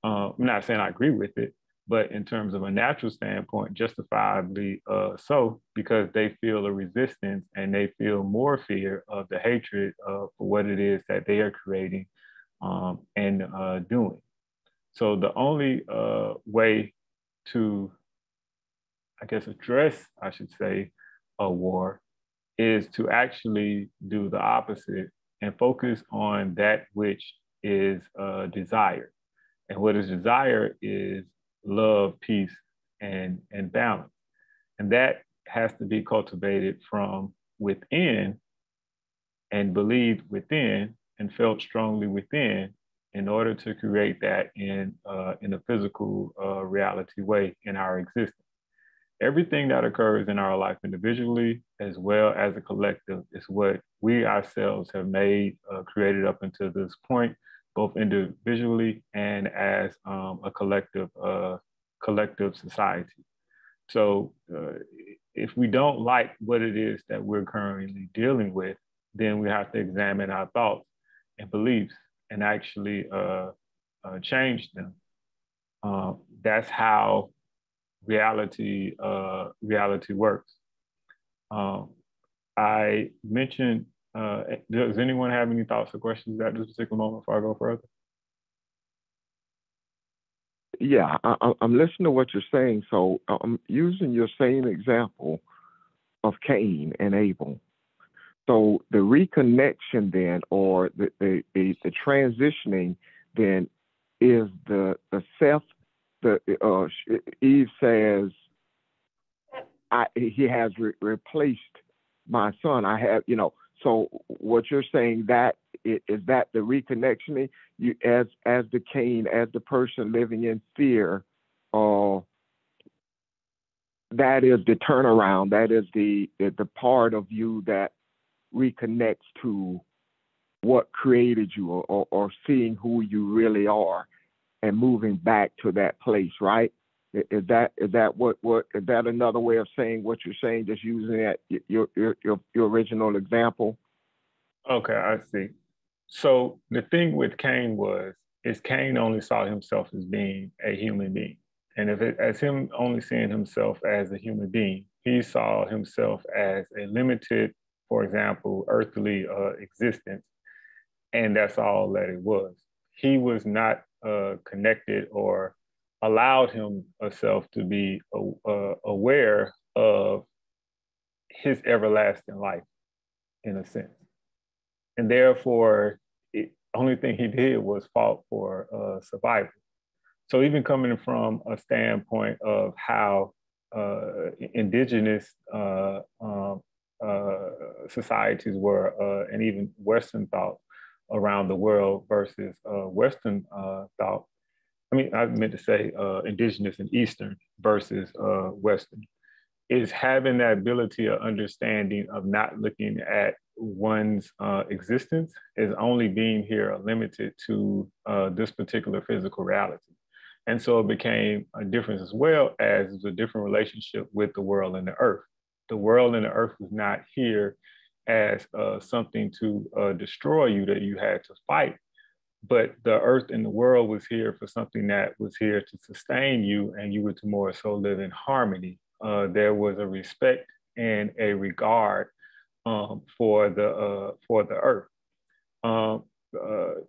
Uh, I'm not saying I agree with it, but in terms of a natural standpoint, justifiably uh, so, because they feel a resistance and they feel more fear of the hatred uh, for what it is that they are creating um, and uh, doing. So the only uh, way to, I guess, address, I should say, a war is to actually do the opposite and focus on that which is uh, desired. And what is desired is love, peace, and, and balance. And that has to be cultivated from within and believed within and felt strongly within in order to create that in uh, in a physical uh, reality way in our existence. Everything that occurs in our life individually as well as a collective is what we ourselves have made, uh, created up until this point, both individually and as um, a collective uh, collective society. So uh, if we don't like what it is that we're currently dealing with, then we have to examine our thoughts and beliefs and actually uh, uh, change them. Uh, that's how reality uh, reality works. Um, I mentioned. Uh, does anyone have any thoughts or questions at this particular moment before I go further? Yeah, I, am listening to what you're saying. So I'm using your same example of Cain and Abel. So the reconnection then, or the, the, the, the transitioning then is the, the self, the, uh, Eve says, I, he has re- replaced my son. I have, you know, so what you're saying that is that the reconnection you as as the Cain, as the person living in fear, uh, that is the turnaround. That is the the part of you that reconnects to what created you or, or seeing who you really are and moving back to that place, right? Is that is that what what is that another way of saying what you're saying? Just using that your your your, your original example. Okay, I see. So the thing with Cain was is Cain only saw himself as being a human being, and if it, as him only seeing himself as a human being, he saw himself as a limited for example, earthly uh, existence, and that's all that it was. He was not uh, connected or allowed himself to be uh, aware of his everlasting life, in a sense, and therefore, the only thing he did was fought for uh, survival. So even coming from a standpoint of how uh, indigenous uh, um, uh, societies were, uh, and even Western thought around the world versus uh, Western thought. I mean, I meant to say indigenous and Eastern versus Western is having that ability of understanding of not looking at one's uh, existence as only being here limited to uh, this particular physical reality. And so it became a difference as well as a different relationship with the world and the earth the world and the earth was not here as uh, something to uh, destroy you that you had to fight, but the earth and the world was here for something that was here to sustain you, and you were to more so live in harmony. Uh, there was a respect and a regard um, for the uh, for the earth. Um, uh,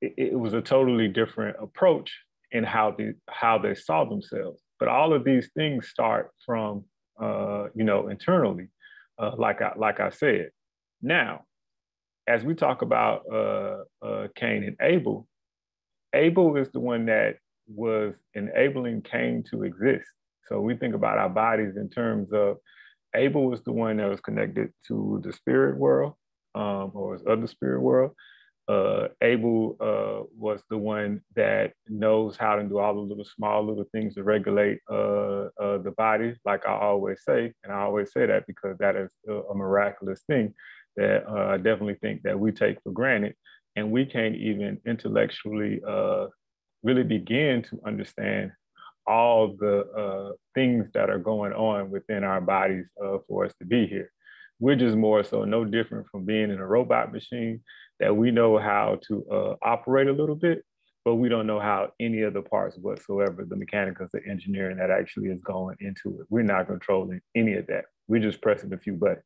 it, it was a totally different approach in how the how they saw themselves. But all of these things start from uh, you know, internally, uh, like I like I said. Now, as we talk about uh, uh, Cain and Abel, Abel is the one that was enabling Cain to exist. So we think about our bodies in terms of Abel was the one that was connected to the spirit world um, or his other spirit world uh, Abel uh, was the one that knows how to do all the little small little things to regulate uh, uh the body, like I always say, and I always say that because that is a, miraculous thing that uh, I definitely think that we take for granted, and we can't even intellectually uh, really begin to understand all the things that are going on within our bodies for us to be here. We're just more so no different from being in a robot machine that we know how to uh, operate a little bit, but we don't know how any of the parts whatsoever, the mechanics, the engineering that actually is going into it. We're not controlling any of that. We're just pressing a few buttons,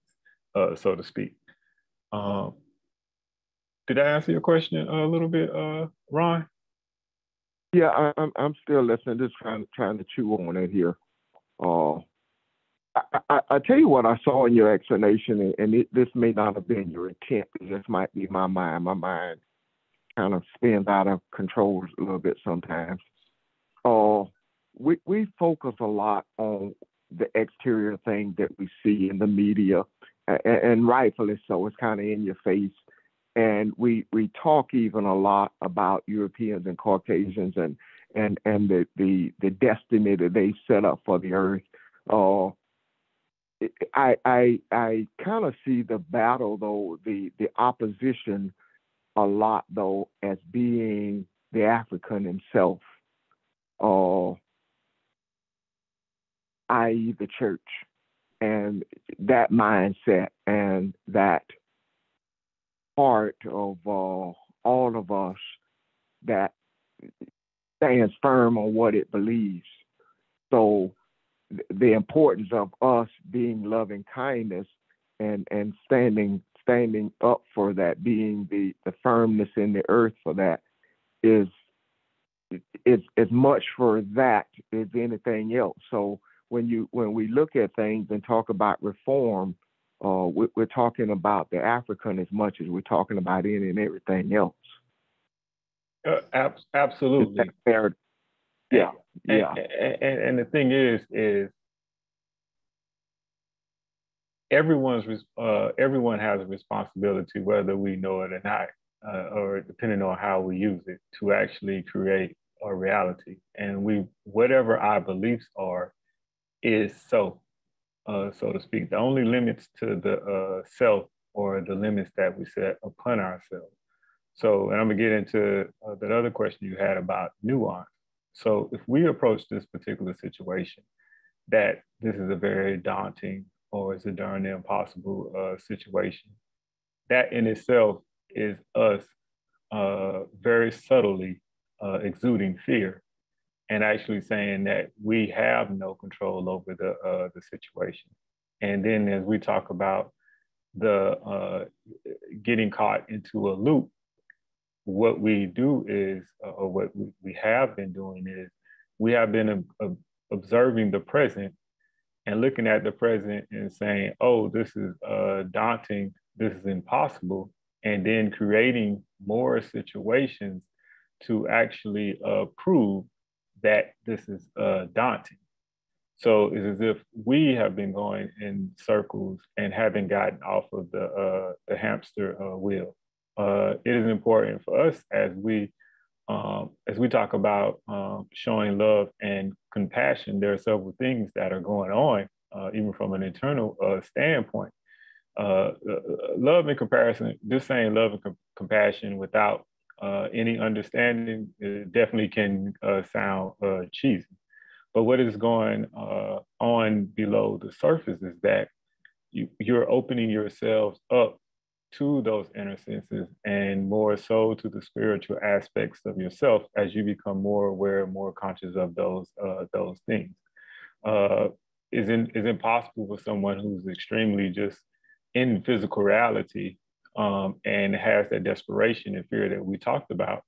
uh, so to speak. Um, did I answer your question a little bit, uh, Ron? Yeah, I'm I'm still listening, just trying trying to chew on it here. Uh, I, I, I, tell you what I saw in your explanation, and, it, this may not have been your intent. This might be my mind. My mind kind of spins out of control a little bit sometimes. Uh, we we focus a lot on the exterior thing that we see in the media and, and rightfully so. It's kind of in your face, and we we talk even a lot about Europeans and Caucasians and and and the the the destiny that they set up for the earth. Uh, I I I kind of see the battle though the the opposition a lot though as being the African himself, uh, i.e. the church, and that mindset and that part of uh, all of us that stands firm on what it believes. So the importance of us being loving kindness and and standing standing up for that, being the the firmness in the earth for that, is is as much for that as anything else. So when you when we look at things and talk about reform, uh, we, are talking about the African as much as we're talking about any and everything else. Uh, ab- absolutely. Yeah. And, yeah. And, and, and, the thing is, is everyone's uh, everyone has a responsibility, whether we know it or not, uh, or depending on how we use it, to actually create a reality. And we, whatever our beliefs are, is so, uh, so to speak. The only limits to the uh, self or the limits that we set upon ourselves. So, and I'm gonna get into uh, that other question you had about nuance. So, if we approach this particular situation, that this is a very daunting or it's a darn impossible uh, situation, that in itself is us uh, very subtly uh, exuding fear and actually saying that we have no control over the uh, the situation. And then as we talk about the uh, getting caught into a loop, what we do is, uh, or what we have been doing is, we have been observing the present and looking at the present and saying, oh, this is uh, daunting, this is impossible, and then creating more situations to actually uh, prove that this is uh, daunting. So it's as if we have been going in circles and haven't gotten off of the, uh, the hamster uh, wheel. Uh, it is important for us as we um, as we talk about um, showing love and compassion, there are several things that are going on, uh, even from an internal uh, standpoint. Uh, love and comparison, just saying love and com- compassion without uh, any understanding definitely can uh, sound uh, cheesy. But what is going on below the surface is that you, you're opening yourselves up to those inner senses and more so to the spiritual aspects of yourself as you become more aware, more conscious of those uh, those things. Uh, is in, is impossible for someone who's extremely just in physical reality um, and has that desperation and fear that we talked about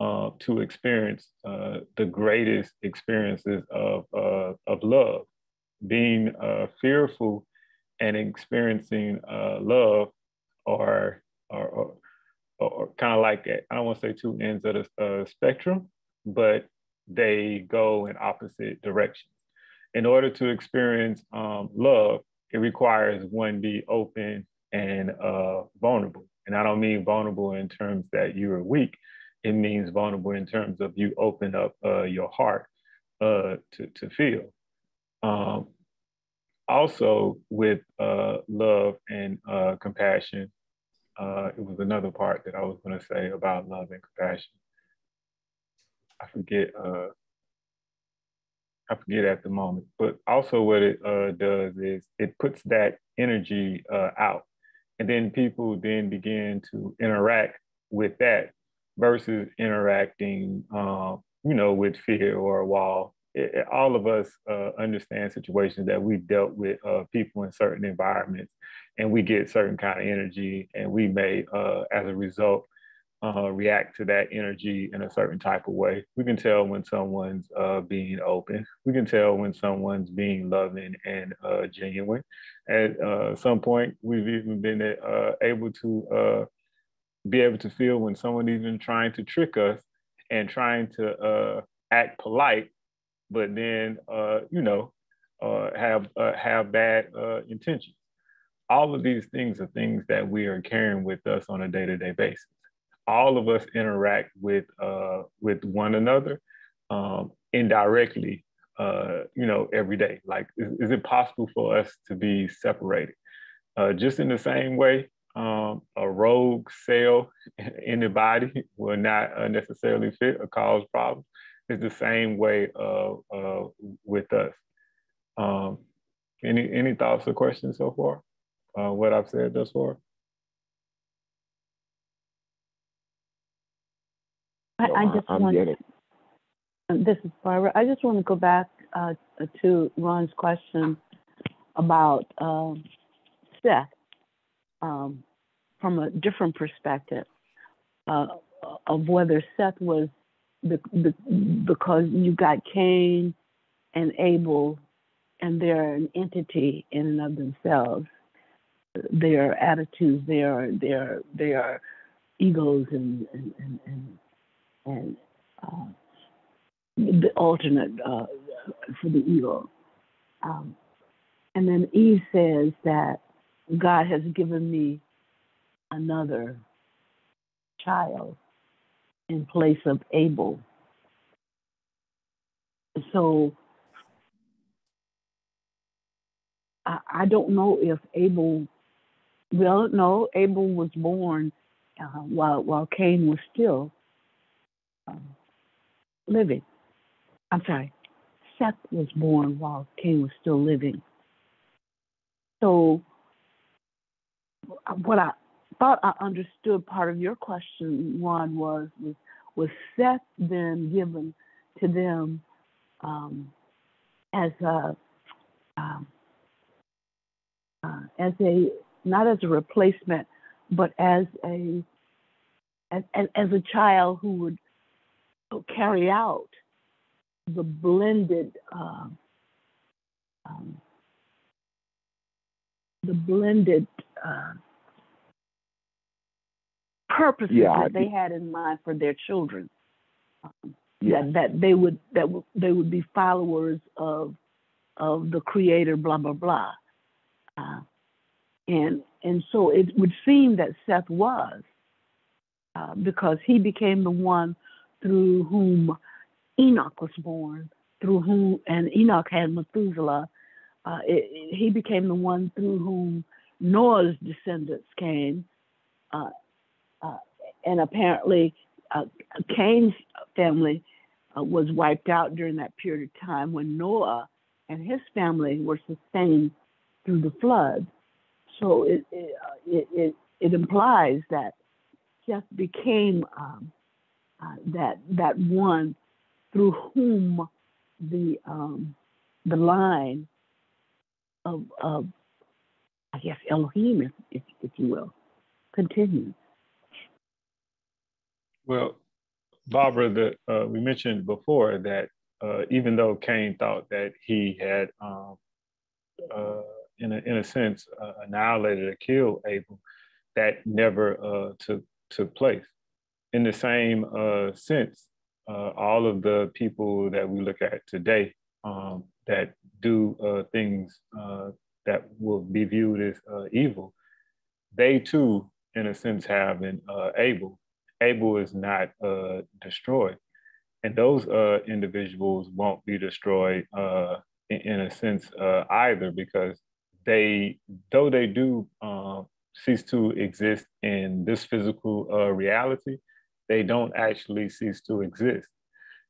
uh, to experience uh, the greatest experiences of uh, of love, being uh, fearful and experiencing uh, love are are, are, are kind of like I don't want to say two ends of the uh, spectrum, but they go in opposite directions. In order to experience um, love, it requires one be open and uh, vulnerable. And I don't mean vulnerable in terms that you are weak. It means vulnerable in terms of you open up uh, your heart uh, to, to feel. Um, also, with uh, love and uh, compassion, uh, it was another part that I was going to say about love and compassion. I forget. Uh, I forget at the moment. But also, what it uh, does is it puts that energy uh, out, and then people then begin to interact with that versus interacting, uh, you know, with fear or a wall it, all of us uh, understand situations that we've dealt with uh, people in certain environments and we get certain kind of energy and we may uh, as a result uh, react to that energy in a certain type of way. We can tell when someone's uh, being open. We can tell when someone's being loving and uh, genuine. At some point we've even been able to be able to feel when someone even trying to trick us and trying to act polite but then uh, you know uh, have uh, have bad uh, intentions. All of these things are things that we are carrying with us on a day-to-day basis. All of us interact with uh, with one another um, indirectly, uh, you know, every day. Like, is, is, it possible for us to be separated? Uh, just in the same way, um, a rogue cell *laughs* in the body will not necessarily fit or cause problems. It's the same way uh, with us. Um, any any thoughts or questions so far? Uh, what I've said thus far? I, I just want. This is Barbara. I just want to go back uh, to Ron's question about um, Seth um, from a different perspective uh, of whether Seth was the, the, because you got Cain and Abel and they're an entity in and of themselves. Their attitudes, are they are egos and and and and, and uh, the alternate uh, for the ego. Um, and then Eve says that God has given me another child in place of Abel. So I don't know if Abel, well, no, Abel was born uh, while while Cain was still um, living. I'm sorry, Seth was born while Cain was still living. So, what I thought I understood part of your question, one was was, was Seth then given to them um, as a um, uh, as a not as a replacement, but as a as, as a child who would carry out the blended uh, um, the blended uh, purposes yeah, that they had in mind for their children. Um, yeah. That, that they would that w- they would be followers of of the Creator, blah blah blah. Uh, and and so it would seem that Seth was, uh, because he became the one through whom Enoch was born, through whom and Enoch had Methuselah. Uh, it, it, he became the one through whom Noah's descendants came, uh, uh and apparently uh, Cain's family uh, was wiped out during that period of time when Noah and his family were sustained through the flood. So it it uh, it, it, it implies that Seth became um, uh, that that one through whom the um, the line of, of I guess Elohim, if, if, if you will, continues. Well, Barbara, the, uh, we mentioned before that uh, even though Cain thought that he had um, uh, in a, in a sense, uh, annihilated or killed Abel, that never uh, took, took place. In the same uh, sense, uh, all of the people that we look at today um, that do uh, things uh, that will be viewed as evil, they too, in a sense, have an Abel. Abel is not destroyed. And those individuals won't be destroyed in, in, a sense either because they, though they do um, cease to exist in this physical uh, reality, they don't actually cease to exist.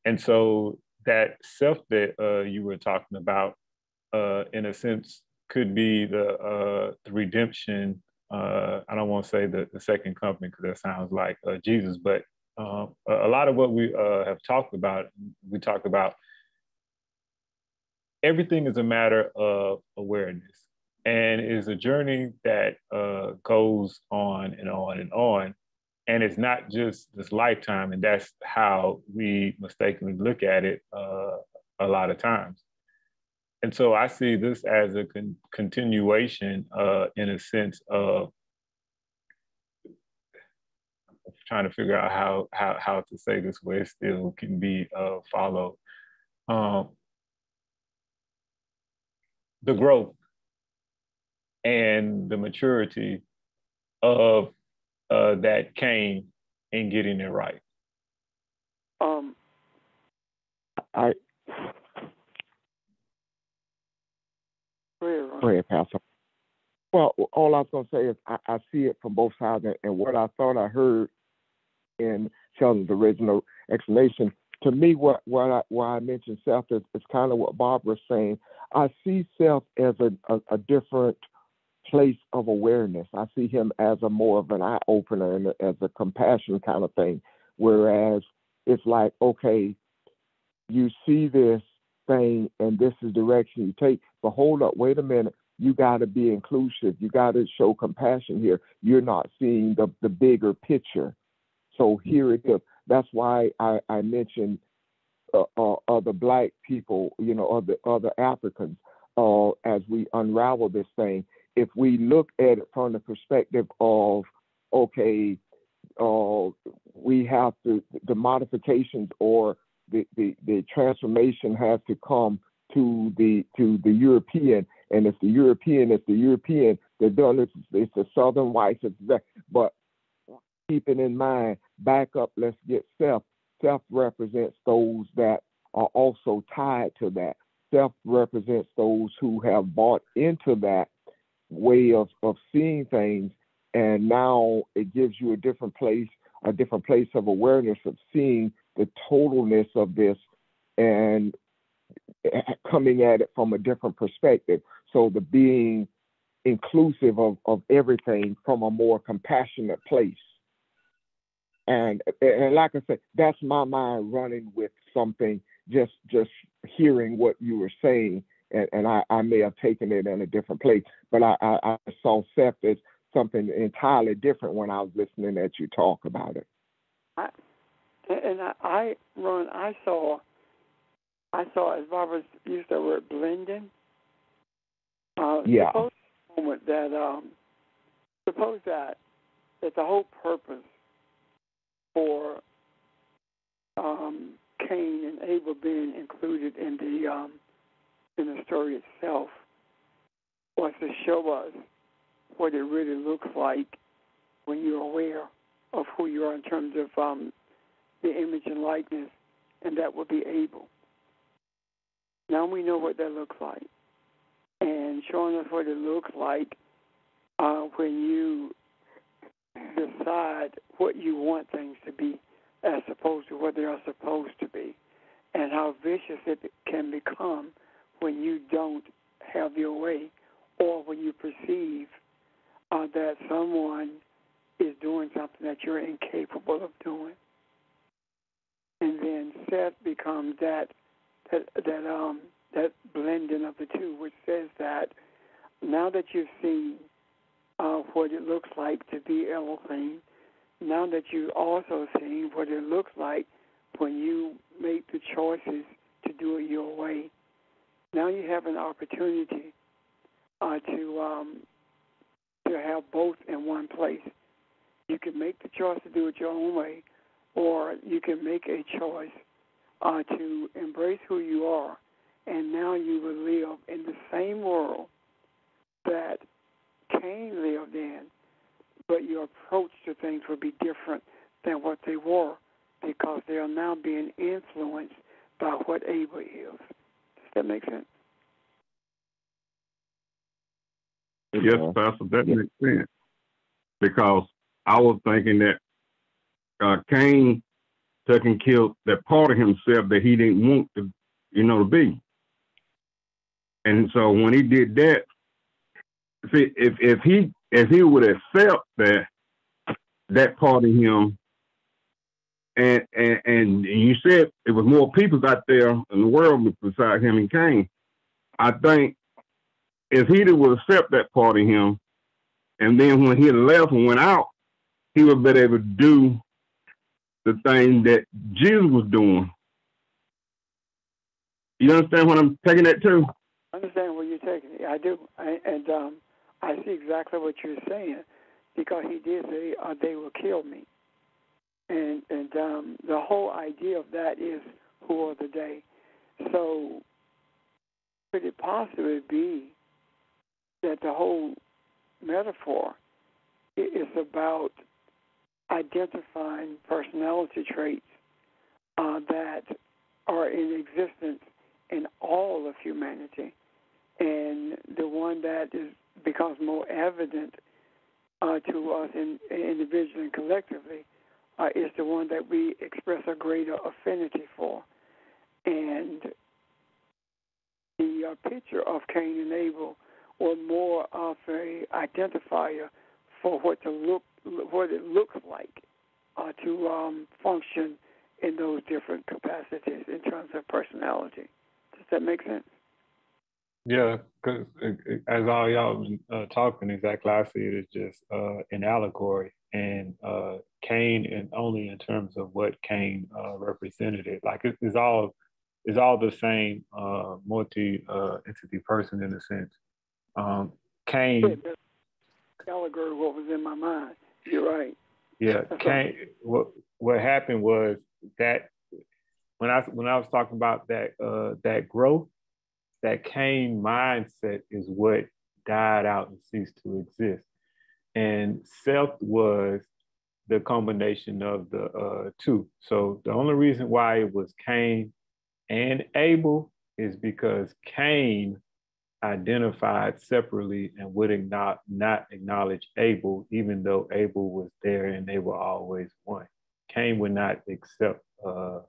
And so that Seth that uh, you were talking about, uh, in a sense, could be the, uh, the redemption. Uh, I don't want to say the, the second coming because that sounds like uh, Jesus, but um, a lot of what we have talked about, we talked about everything is a matter of awareness and is a journey that uh, goes on and on and on. And it's not just this lifetime, and that's how we mistakenly look at it uh, a lot of times. And so I see this as a con- continuation, uh, in a sense of trying to figure out how how how to say this where it still can be uh, followed. Um, the growth and the maturity of uh, that came in getting it right? Um, I go ahead, Ron. go ahead, Pastor. Well, all I was going to say is I, I see it from both sides, and, and what I thought I heard in Sheldon's original explanation. To me, what what I, why I mentioned Seth is, is kind of what Barbara's saying. I see Seth as a, a, a different place of awareness. I see him as a more of an eye opener and as a compassion kind of thing. Whereas it's like, okay, you see this thing and this is direction you take, but hold up, wait a minute. You got to be inclusive. You got to show compassion here. You're not seeing the, the bigger picture. So here it is. That's why I, I mentioned uh, uh, other black people, you know, other other Africans, uh, as we unravel this thing. If we look at it from the perspective of, okay, uh, we have to the modifications or the, the, the transformation has to come to the to the European, and if the European is the European, they're done. It's, it's the Southern whites. It's but keeping in mind, back up. Let's get Seth. Seth represents those that are also tied to that. Seth represents those who have bought into that way of, of seeing things, and now it gives you a different place, a different place of awareness of seeing the totalness of this and *laughs* coming at it from a different perspective. So the being inclusive of, of everything from a more compassionate place. And, and like I said, that's my mind running with something, just just hearing what you were saying. And, and I, I may have taken it in a different place, but I, I, I saw Seth as something entirely different when I was listening at you talk about it. I, and I, I Ron, I saw, I saw as Barbara used the word blending. Uh, Yeah. Suppose moment that um, suppose that that the whole purpose for um, Cain and Abel being included in the um, in the story itself was to show us what it really looks like when you're aware of who you are in terms of um, the image and likeness, and that will be Abel. Now we know what that looks like, and showing us what it looks like uh, when you decide what you want things to be as opposed to what they are supposed to be, and how vicious it can become when you don't have your way or when you perceive uh, that someone is doing something that you're incapable of doing. And then Seth becomes that that that um that blending of the two, which says that now that you've seen uh, what it looks like to be Elohim, now that you've also seen what it looks like when you make the choices to do it your way, now you have an opportunity uh, to um, to have both in one place. You can make the choice to do it your own way, or you can make a choice uh, to embrace who you are, and now you will live in the same world that Cain lived in, but your approach to things will be different than what they were because they are now being influenced by what Abel is. Does that make sense? Yes, Pastor, that Yeah. makes sense. Because I was thinking that uh, Cain took and killed that part of himself that he didn't want to, you know, to be. And so when he did that, see, if if he if he would accept that that part of him, and and and you said it was more people out there in the world beside him and Cain, I think if he would accept that part of him, and then when he left and went out, he would be able to do the thing that Jesus was doing. You understand what I'm taking that to? I understand what you're taking it. I do, I, and um, I see exactly what you're saying because he did say uh, they will kill me, and and um, the whole idea of that is who are the day. So could it possibly be that the whole metaphor is about identifying personality traits uh, that are in existence in all of humanity, and the one that is becomes more evident uh, to us in, individually and collectively uh, is the one that we express a greater affinity for. And the uh, picture of Cain and Abel was more of a identifier for what to look what it looks like uh, to um, function in those different capacities in terms of personality. Does that make sense? Yeah, because as all y'all uh, talking, exactly, I see it as just uh, an allegory, and uh, Cain, and only in terms of what Cain uh, represented it. Like it, it's all, it's all the same uh, multi uh, entity person in a sense. Um, Cain. Allegory, what was in my mind. You're right. Yeah, *laughs* Cain. What what happened was that when I when I was talking about that uh, that growth that Cain mindset is what died out and ceased to exist. And Seth was the combination of the uh, two. So the only reason why it was Cain and Abel is because Cain identified separately and would not, not acknowledge Abel, even though Abel was there and they were always one. Cain would not accept uh,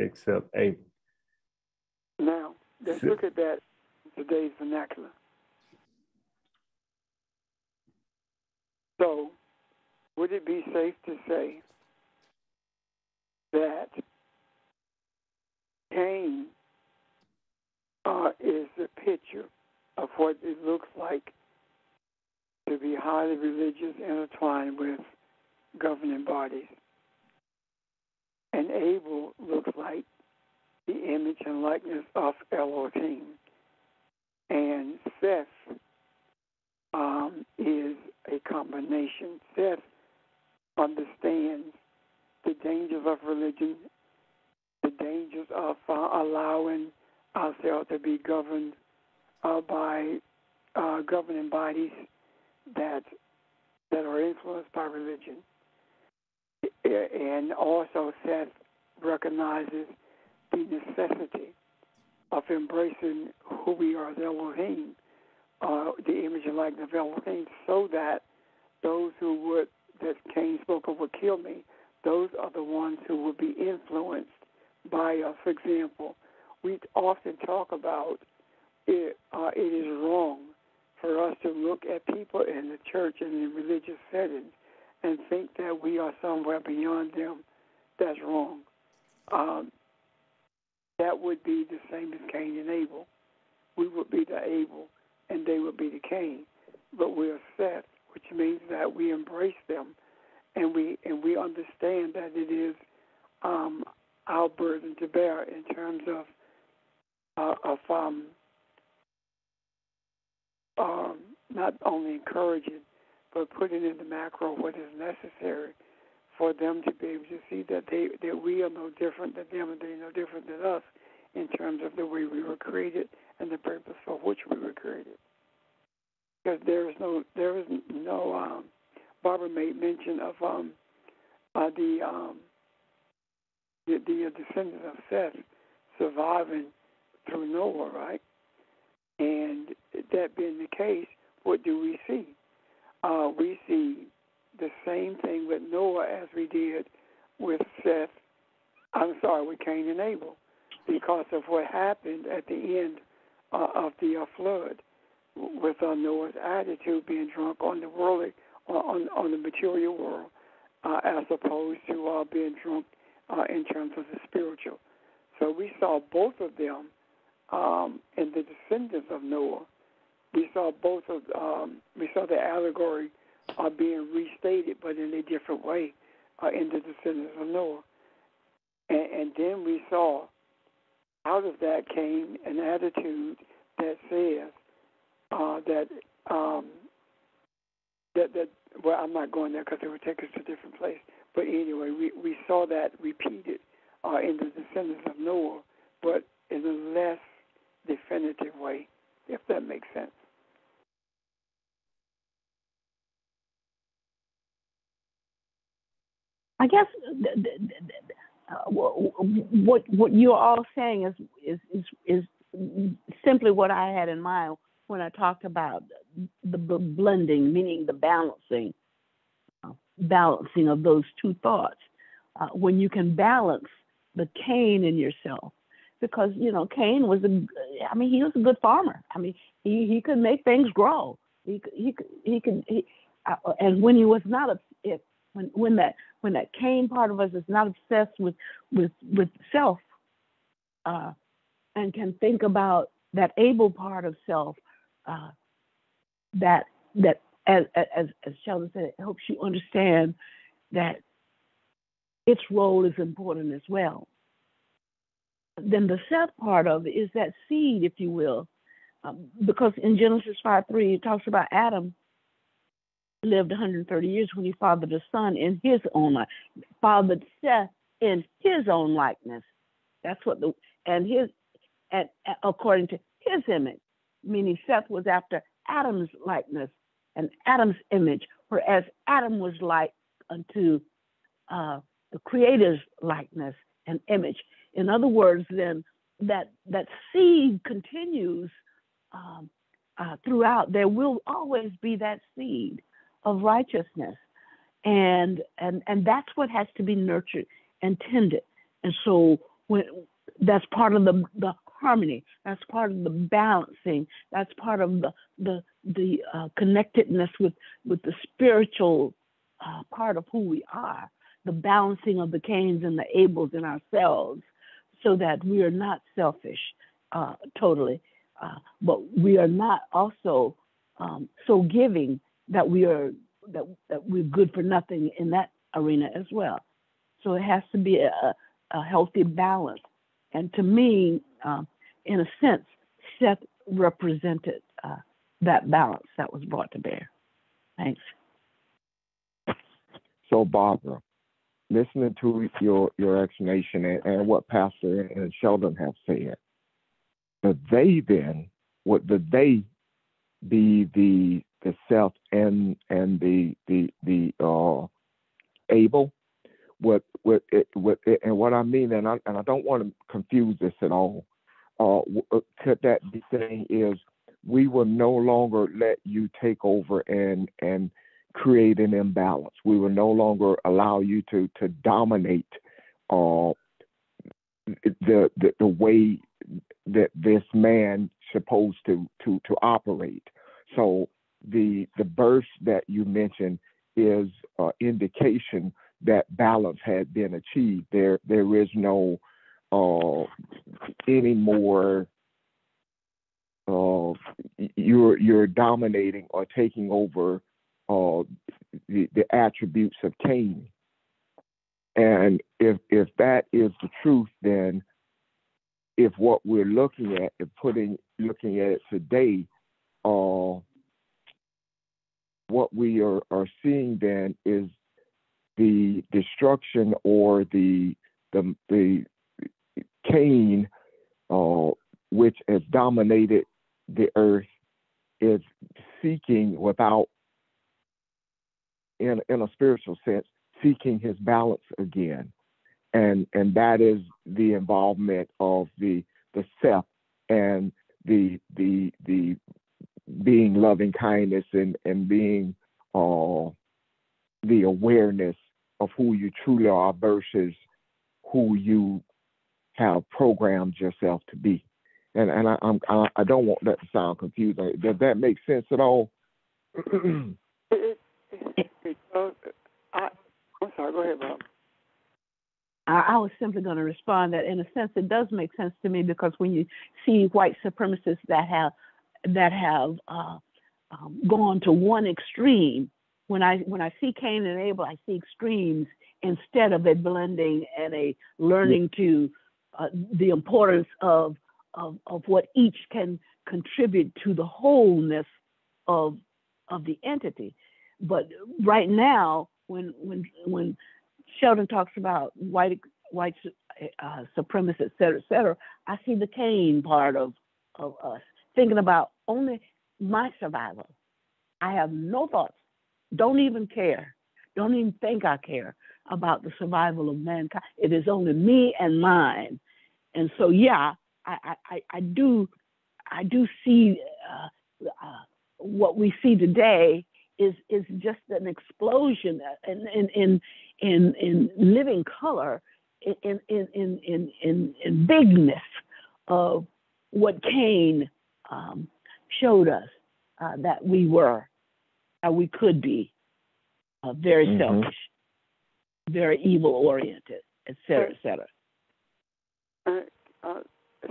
accept Abel. Now, Let's look at that today's vernacular. So, would it be safe to say that Cain uh, is a picture of what it looks like to be highly religious, intertwined with governing bodies? And Abel looks like the image and likeness of Elohim. And Seth um, is a combination. Seth understands the dangers of religion, the dangers of uh, allowing ourselves to be governed uh, by uh, governing bodies that that are influenced by religion. And also, Seth recognizes the necessity of embracing who we are, the Elohim, uh, the image and likeness of Elohim, so that those who would, that Cain spoke of, would kill me, those are the ones who would be influenced by us. For example, we often talk about it, uh, it is wrong for us to look at people in the church and in religious settings and think that we are somewhere beyond them. That's wrong. Um, that would be the same as Cain and Abel. We would be the Abel, and they will be the Cain. But we are Seth, which means that we embrace them, and we and we understand that it is um, our burden to bear in terms of uh, of um, um, not only encouraging, but putting in the macro what is necessary for them to be able to see that they that we are no different than them and they are no different than us in terms of the way we were created and the purpose for which we were created. Because there is no there is no um, Barbara made mention of um, uh, the, um, the the descendants of Seth surviving through Noah, right? And that being the case, what do we see? Uh, we see the same thing with Noah as we did with Seth. I'm sorry, with Cain and Abel, because of what happened at the end uh, of the uh, flood, with uh, Noah's attitude being drunk on the worldly, on on the material world, uh, as opposed to uh, being drunk uh, in terms of the spiritual. So we saw both of them um, in the descendants of Noah. We saw both of um, we saw the allegory are being restated, but in a different way uh, in the descendants of Noah. And, and then we saw out of that came an attitude that says uh, that um, that that well, I'm not going there because it would take us to a different place. But anyway, we we saw that repeated uh, in the descendants of Noah, but in a less definitive way, if that makes sense. I guess th- th- th- what what you're all saying is is is is simply what I had in mind when I talked about the blending, meaning the balancing, uh, balancing of those two thoughts. Uh, when you can balance the Cain in yourself, because you know Cain was a, I mean he was a good farmer. I mean he he could make things grow. He he he could he, uh, and when he was not a if when when that when that Cain part of us is not obsessed with with with self, uh, and can think about that Abel part of Seth, uh, that that as as as Sheldon said, it helps you understand that its role is important as well. Then the self part of it is that seed, if you will, um, because in Genesis 5 3, it talks about Adam lived 130 years when he fathered a son in his own life, fathered Seth in his own likeness. That's what the and his and according to his image, meaning Seth was after Adam's likeness and Adam's image, whereas Adam was like unto uh, the Creator's likeness and image. In other words, then that that seed continues um, uh, throughout. There will always be that seed of righteousness, and and and that's what has to be nurtured and tended. And so when that's part of the the harmony. That's part of the balancing. That's part of the the the uh, connectedness with with the spiritual uh, part of who we are. The balancing of the Cains and the Abels in ourselves, so that we are not selfish uh, totally, uh, but we are not also um, so giving that we are that that we're good for nothing in that arena as well. So it has to be a, a healthy balance. And to me, um, in a sense, Seth represented uh, that balance that was brought to bear. Thanks. So, Barbara, listening to your, your explanation and, and what Pastor and Sheldon have said, the they then, what the they be the the Seth and and the the the uh, Abel? What what it, what it, and what I mean, and I and I don't want to confuse this at all. Uh, uh, could that be saying is we will no longer let you take over and and create an imbalance. We will no longer allow you to to dominate uh, the, the the way that this man supposed to to to operate. So the the burst that you mentioned is uh, indication that balance had been achieved. There there is no uh, any more uh, you're you're dominating or taking over uh, the, the attributes of Cain. And if if that is the truth, then if what we're looking at, if putting looking at it today, uh, what we are, are seeing then is the destruction or the the the Cain, uh, which has dominated the earth, is seeking without, in in a spiritual sense, seeking his balance again, and and that is the involvement of the the self and the the the being loving kindness and and being uh, the awareness of who you truly are versus who you have programmed yourself to be. And and I I'm, I, I don't want that to sound confusing. Does that make sense at all? *clears throat* it, it, it does. I, I'm sorry. Go ahead, Bob. I, was simply going to respond that in a sense it does make sense to me because when you see white supremacists that have that have uh, um, gone to one extreme, when I when I see Cain and Abel, I see extremes instead of a blending and a learning to uh, the importance of, of of what each can contribute to the wholeness of of the entity. But right now, when when when Sheldon talks about white white uh, supremacists, et cetera, et cetera, I see the Cain part of of us thinking about only my survival. I have no thoughts. Don't even care. Don't even think I care. about the survival of mankind. It is only me and mine. And so, yeah, I, I, I do, I do see uh, uh, what we see today is is just an explosion in in in in, in living color, in in in in in, in bigness of what Cain um, showed us uh, that we were, that we could be, uh, very mm-hmm. selfish, very evil oriented, et cetera, et cetera. Uh,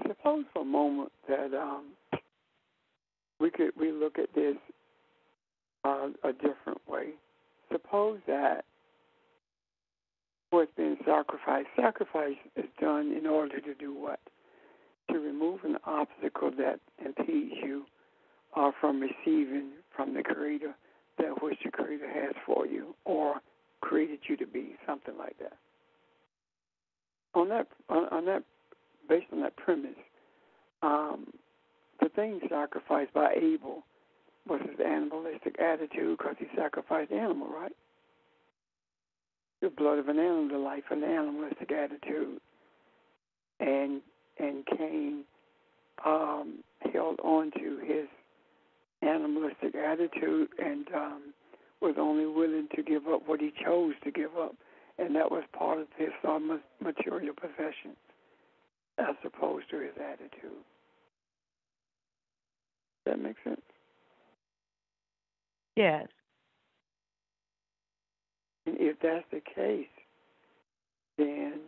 suppose for a moment that um, we could we look at this uh, a different way. Suppose that what's being sacrificed, sacrifice is done in order to do what? To remove an obstacle that impedes you uh, from receiving from the Creator that which the Creator has for you or created you to be, something like that. On that, on, on that, based on that premise, um, the thing sacrificed by Abel was his animalistic attitude because he sacrificed the animal, right? The blood of an animal, the life of an animalistic attitude. And and Cain um, held on to his animalistic attitude and um, was only willing to give up what he chose to give up, and that was part of his uh, material possessions, as opposed to his attitude. That makes sense? Yes. If that's the case, then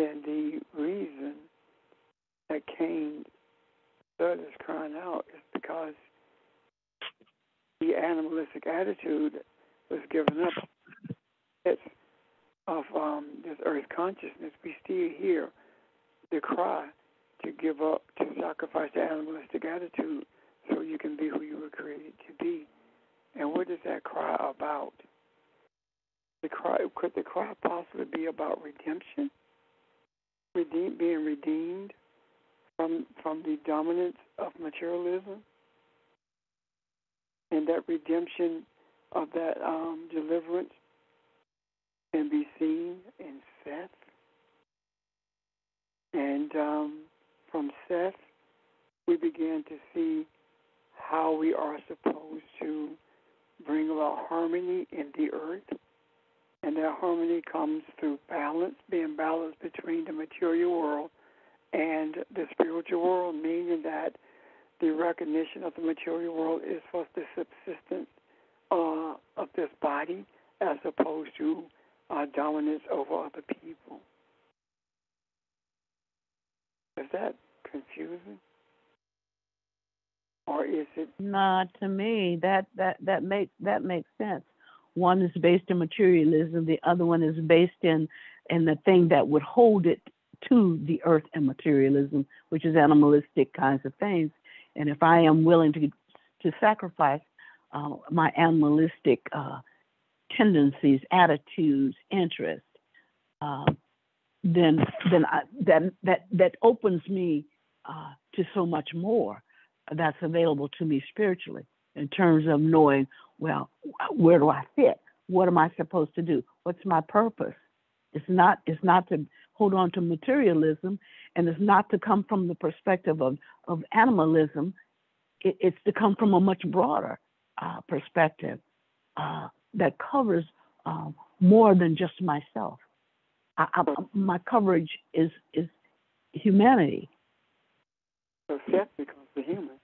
then the reason that Cain's blood is crying out is because the animalistic attitude was given up. It's of um, this earth consciousness. We still hear the cry to give up, to sacrifice the animalistic attitude so you can be who you were created to be. And what is that cry about? The cry could the cry possibly be about redemption? Redeem, being redeemed from from the dominance of materialism, and that redemption of that um, deliverance can be seen in Seth. And um, from Seth, we began to see how we are supposed to bring about harmony in the earth. And that harmony comes through balance, being balanced between the material world and the spiritual world, meaning that the recognition of the material world is for the subsistence uh, of this body as opposed to uh, dominance over other people. Is that confusing? Or is it? Not to me. That that that makes that makes sense. One is based in materialism. The other one is based in in the thing that would hold it to the earth and materialism, which is animalistic kinds of things. And if I am willing to to sacrifice uh, my animalistic uh, tendencies, attitudes, interests, uh, then then I, that that that opens me uh, to so much more that's available to me spiritually in terms of knowing, well, where do I fit? What am I supposed to do? What's my purpose? It's not it's not to hold on to materialism and it's not to come from the perspective of, of animalism. It, it's to come from a much broader uh, perspective uh, that covers uh, more than just myself. I, I, my coverage is is humanity. So Seth becomes the human.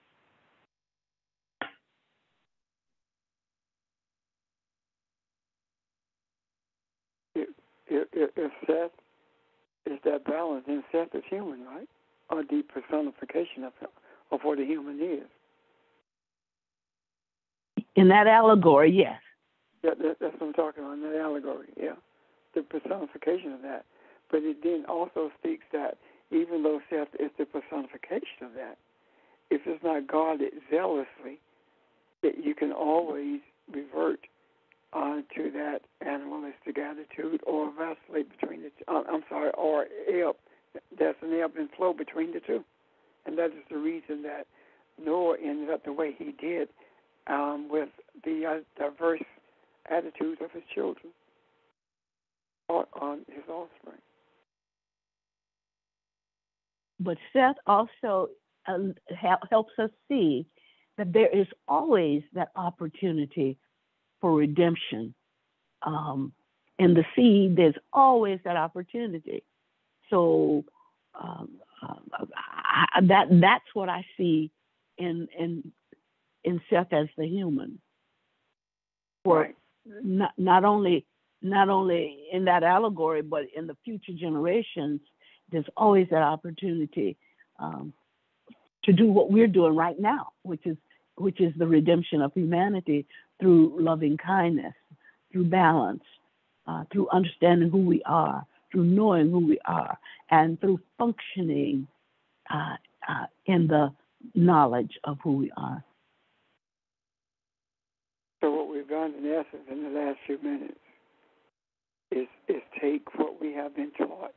If, if Seth is that balance, then Seth is human, right? Or the personification of of what a human is. In that allegory, yes. Yeah, that, that's what I'm talking about. In that allegory, yeah, the personification of that. But it then also speaks that even though Seth is the personification of that, if it's not guarded zealously, that you can always revert to that animalistic attitude or vacillate between the two. Uh, I'm sorry, or ebb. There's an ebb and flow between the two. And that is the reason that Noah ended up the way he did um, with the uh, diverse attitudes of his children on, on his offspring. But Seth also uh, helps us see that there is always that opportunity for redemption. Um, in the seed, there's always that opportunity. So um, uh, I, that that's what I see in in in Seth as the human. For right. not not only not only in that allegory, but in the future generations, there's always that opportunity um, to do what we're doing right now, which is which is the redemption of humanity through loving kindness, through balance, uh, through understanding who we are, through knowing who we are, and through functioning uh, uh, in the knowledge of who we are. So, what we've done in essence in the last few minutes is, is take what we have been taught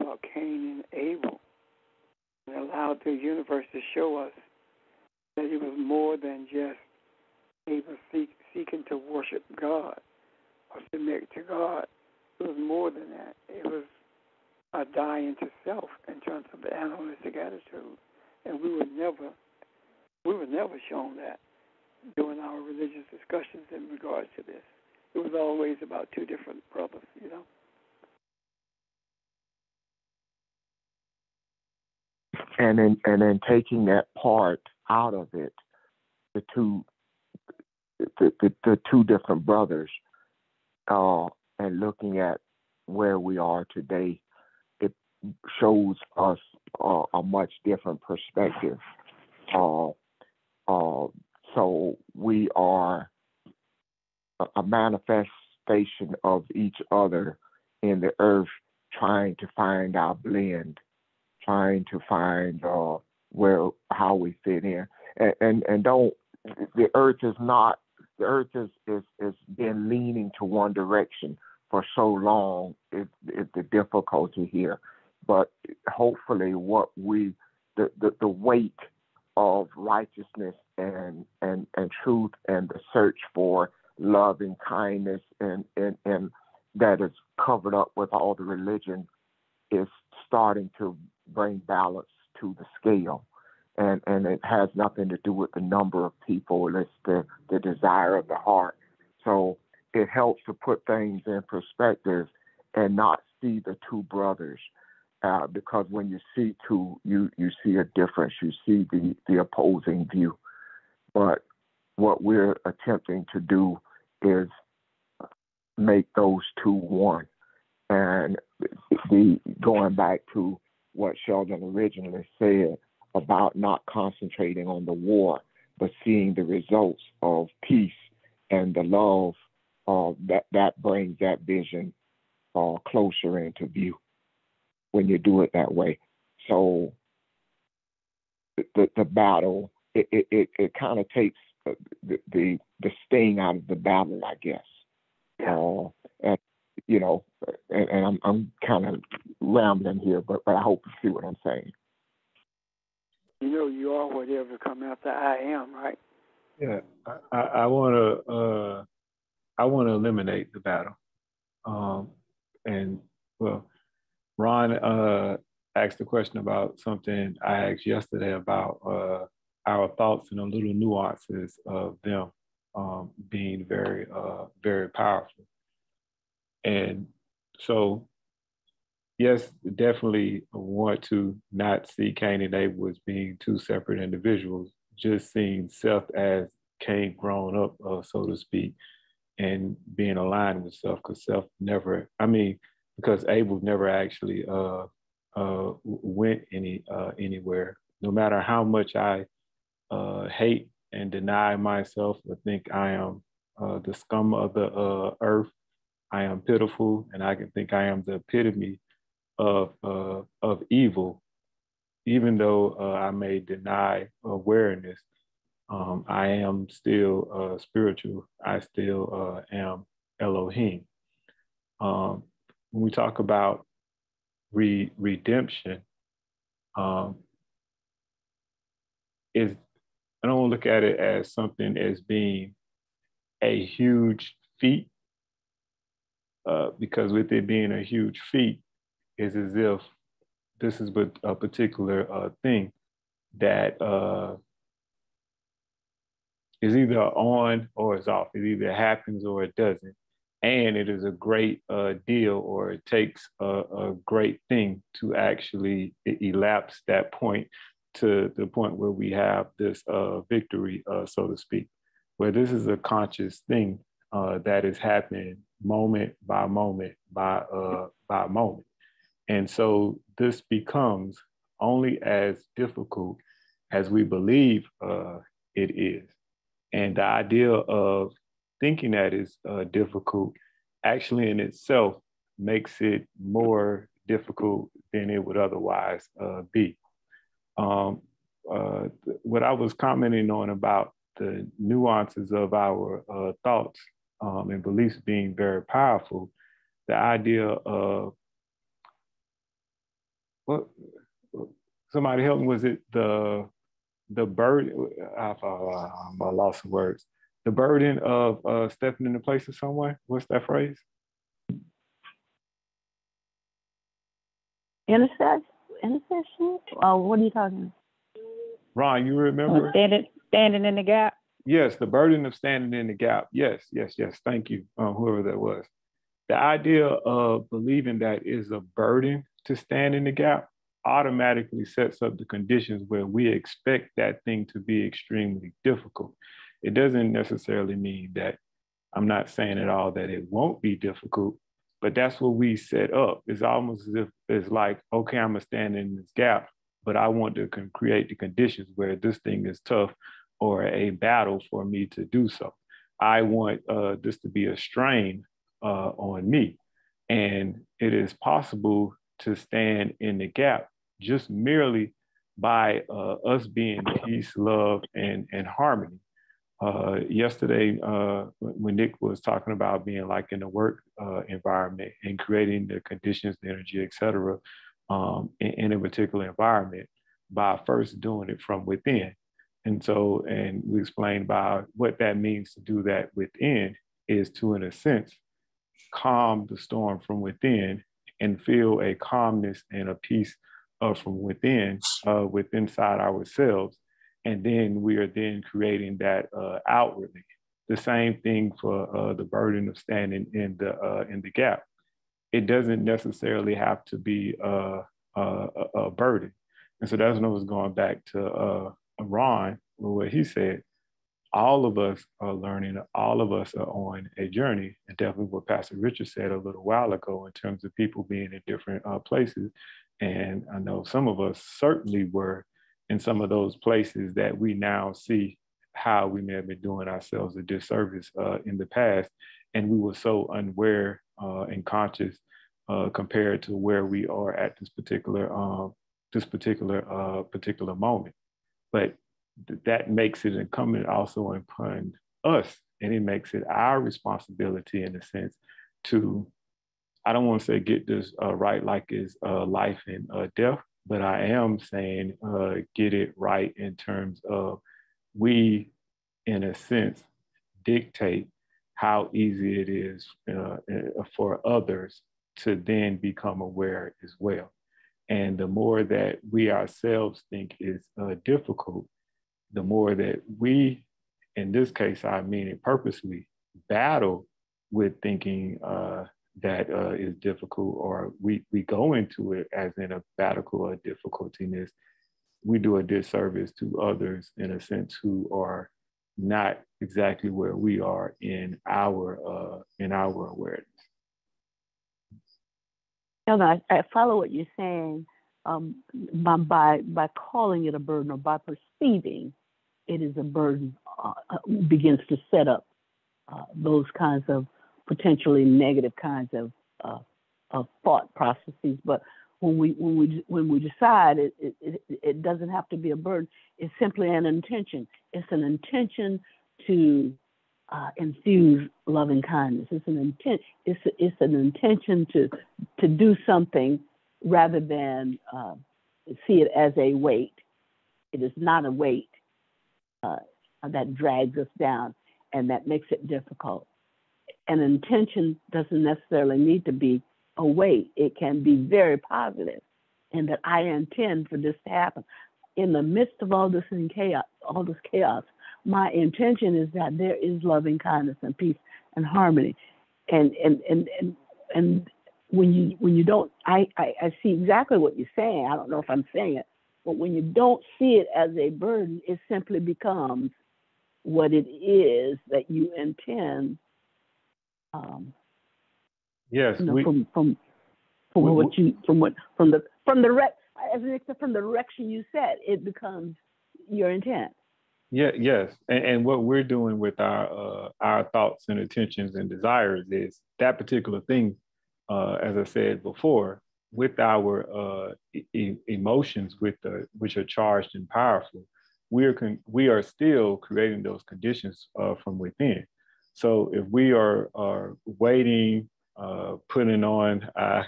about Cain and Abel and allow the universe to show us that it was more than just Abel seek, seeking to worship God or submit to God. It was more than that. It was a dying to self in terms of the animalistic attitude, and we were never, we were never shown that during our religious discussions in regards to this. It was always about two different brothers, you know. And then, and then taking that part out of it, the two, the, the, the two different brothers, uh, and looking at where we are today, it shows us uh, a much different perspective. Uh, uh, so we are a manifestation of each other in the earth, trying to find our blend, trying to find uh, where how we fit in, and, and and don't the earth is not the earth is is is been leaning to one direction for so long. Is is the difficulty here, but hopefully what we the, the, the weight of righteousness and, and, and truth and the search for love and kindness and, and, and that is covered up with all the religion is starting to bring balance to the scale. And, and it has nothing to do with the number of people, it's the, the desire of the heart. So it helps to put things in perspective and not see the two brothers. Uh, because when you see two, you, you see a difference. You see the, the opposing view. But what we're attempting to do is make those two one. And the going back to what Sheldon originally said about not concentrating on the war, but seeing the results of peace and the love uh, that that brings that vision uh, closer into view when you do it that way. So the the battle it it, it, kind of takes the, the the sting out of the battle, I guess. Uh, and you know, and, and I'm I'm kind of rambling here, but but I hope you see what I'm saying. You know, you are whatever come after I am, right? Yeah, I, I want to uh, I want to eliminate the battle, um, and well, Ron uh, asked a question about something I asked yesterday about uh, our thoughts and the little nuances of them um, being very, uh, very powerful. And so, yes, definitely want to not see Cain and Abel as being two separate individuals, just seeing Seth as Cain grown up, uh, so to speak, and being aligned with Seth, because Seth never, I mean, because Abel never actually uh, uh, went any uh, anywhere. No matter how much I uh, hate and deny myself or think I am uh, the scum of the earth. I am pitiful, and I can think I am the epitome of uh, of evil. Even though uh, I may deny awareness, um, I am still uh, spiritual. I still am Elohim. Um, when we talk about re- redemption, um, is I don't look at it as something as being a huge feat uh, because with it being a huge feat, is as if this is but a particular uh, thing that uh, is either on or is off. It either happens or it doesn't. And it is a great uh, deal, or it takes a, a, great thing to actually elapse that point to the point where we have this uh, victory, uh, so to speak, where this is a conscious thing uh, that is happening moment by moment by uh, by moment. And so this becomes only as difficult as we believe uh, it is. And the idea of thinking that is uh, difficult actually in itself makes it more difficult than it would otherwise uh, be. Um, uh, what I was commenting on about the nuances of our uh, thoughts um, and beliefs being very powerful, the idea of what somebody help me was it the the burden I, I, I lost words the burden of uh, stepping into place of someone what's that phrase intercession intercession oh what are you talking about? ron you remember standing standing in the gap Yes, the burden of standing in the gap. Yes, yes, yes. Thank you, um, whoever that was. The idea of believing that is a burden to stand in the gap automatically sets up the conditions where we expect that thing to be extremely difficult. It doesn't necessarily mean that I'm not saying at all that it won't be difficult, but that's what we set up. It's almost as if it's like, okay, I'm gonna stand in this gap, but I want to create the conditions where this thing is tough or a battle for me to do so. I want uh, this to be a strain uh, on me. And it is possible to stand in the gap just merely by uh, us being peace, love, and, and harmony. Uh, yesterday, uh, when Nick was talking about being like in the work uh, environment and creating the conditions, the energy, et cetera, um, in, in a particular environment, by first doing it from within. And so, and we explained about what that means to do that within is to, in a sense, calm the storm from within and feel a calmness and a peace uh, from within, uh, with inside ourselves. And then we are then creating that uh, outwardly. The same thing for uh, the burden of standing in the uh, in the gap. It doesn't necessarily have to be uh, a, a burden. And so that's when I was going back to Ron, what he said, all of us are learning, all of us are on a journey. And definitely what Pastor Richard said a little while ago in terms of people being in different uh, places. And I know some of us certainly were in some of those places that we now see how we may have been doing ourselves a disservice uh, in the past. And we were so unaware uh, and conscious uh, compared to where we are at this particular um, this particular uh, particular moment. But that makes it incumbent also upon us, and it makes it our responsibility in a sense to, I don't want to say get this uh, right like it's uh, life and uh, death, but I am saying uh, get it right in terms of we, in a sense, dictate how easy it is uh, uh, for others to then become aware as well. And the more that we ourselves think is uh, difficult, the more that we, in this case, I mean it purposely, battle with thinking uh, that uh, is difficult, or we, we go into it as in a battle or difficultiness, we do a disservice to others in a sense who are not exactly where we are in our uh, in our awareness. No, I, I follow what you're saying um, by, by calling it a burden or by perceiving it is a burden uh, uh, begins to set up uh, those kinds of potentially negative kinds of, uh, of thought processes. But when we when we when we decide it, it, it, doesn't have to be a burden. It's simply an intention. It's an intention to uh, infuse loving kindness. It's an intent. It's it's an intention to to do something rather than uh, see it as a weight. It is not a weight uh, that drags us down. and that makes it difficult. An intention doesn't necessarily need to be a weight. It can be very positive, and that I intend for this to happen. In the midst of all this in chaos, all this chaos, my intention is that there is loving kindness and peace and harmony, and and and and and when you when you don't, I I, I see exactly what you're saying. I don't know if I'm saying it, but when you don't see it as a burden, it simply becomes what it is that you intend. Um, Yes, you know, we, from from from we- what you from what from the from the rec as an except from the direction you set, it becomes your intent. Yeah, yes, and, and what we're doing with our uh, our thoughts and intentions and desires is that particular thing. Uh, as I said before, with our uh, e- emotions, with the which are charged and powerful, we are we are still creating those conditions uh, from within. So if we are are waiting, uh, putting on, *laughs* uh,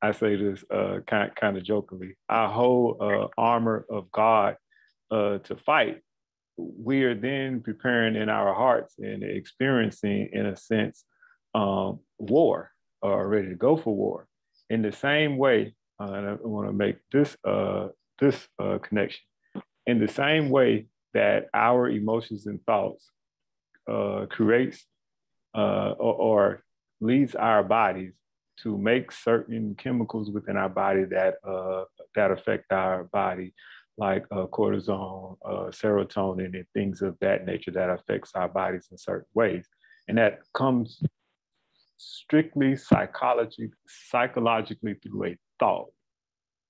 I say this uh, kind kind of jokingly, our whole uh, armor of God uh, to fight we are then preparing in our hearts and experiencing, in a sense, um, war or ready to go for war. In the same way, uh, and I want to make this uh, this uh, connection. In the same way that our emotions and thoughts uh, creates uh, or, or leads our bodies to make certain chemicals within our body that uh, that affect our body like cortisone, uh, serotonin, and things of that nature that affects our bodies in certain ways. And that comes strictly psychology, psychologically through a thought.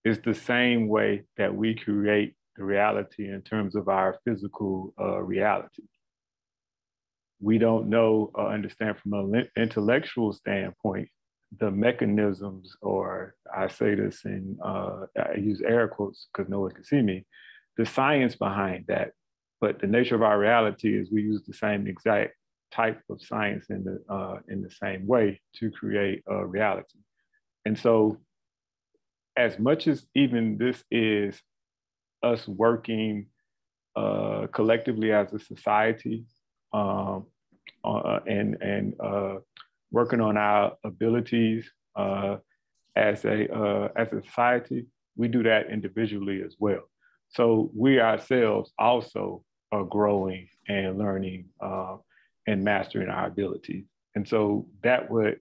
It's the same way that we create the reality in terms of our physical uh, reality. We don't know or understand from an intellectual standpoint the mechanisms, or I say this in, uh, I use air quotes because no one can see me, the science behind that. But the nature of our reality is we use the same exact type of science in the, uh, in the same way to create a reality. And so, as much as even this is us working uh, collectively as a society um, uh, and, and uh, working on our abilities uh, as a uh, as a society, we do that individually as well. So we ourselves also are growing and learning uh, and mastering our abilities. And so that would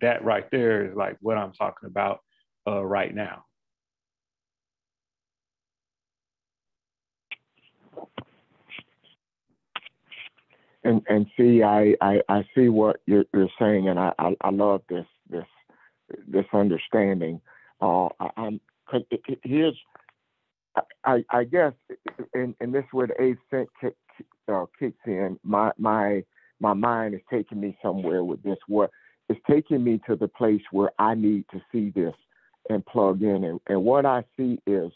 that right there is like what I'm talking about uh, right now. and and see I, I I see what you're, you're saying and I, I I love this this this understanding uh I, it, here's I I guess and and this is where the eighth sense kick, uh, kicks in my my my mind is taking me somewhere with this what it's taking me to the place where I need to see this and plug in and, and what I see is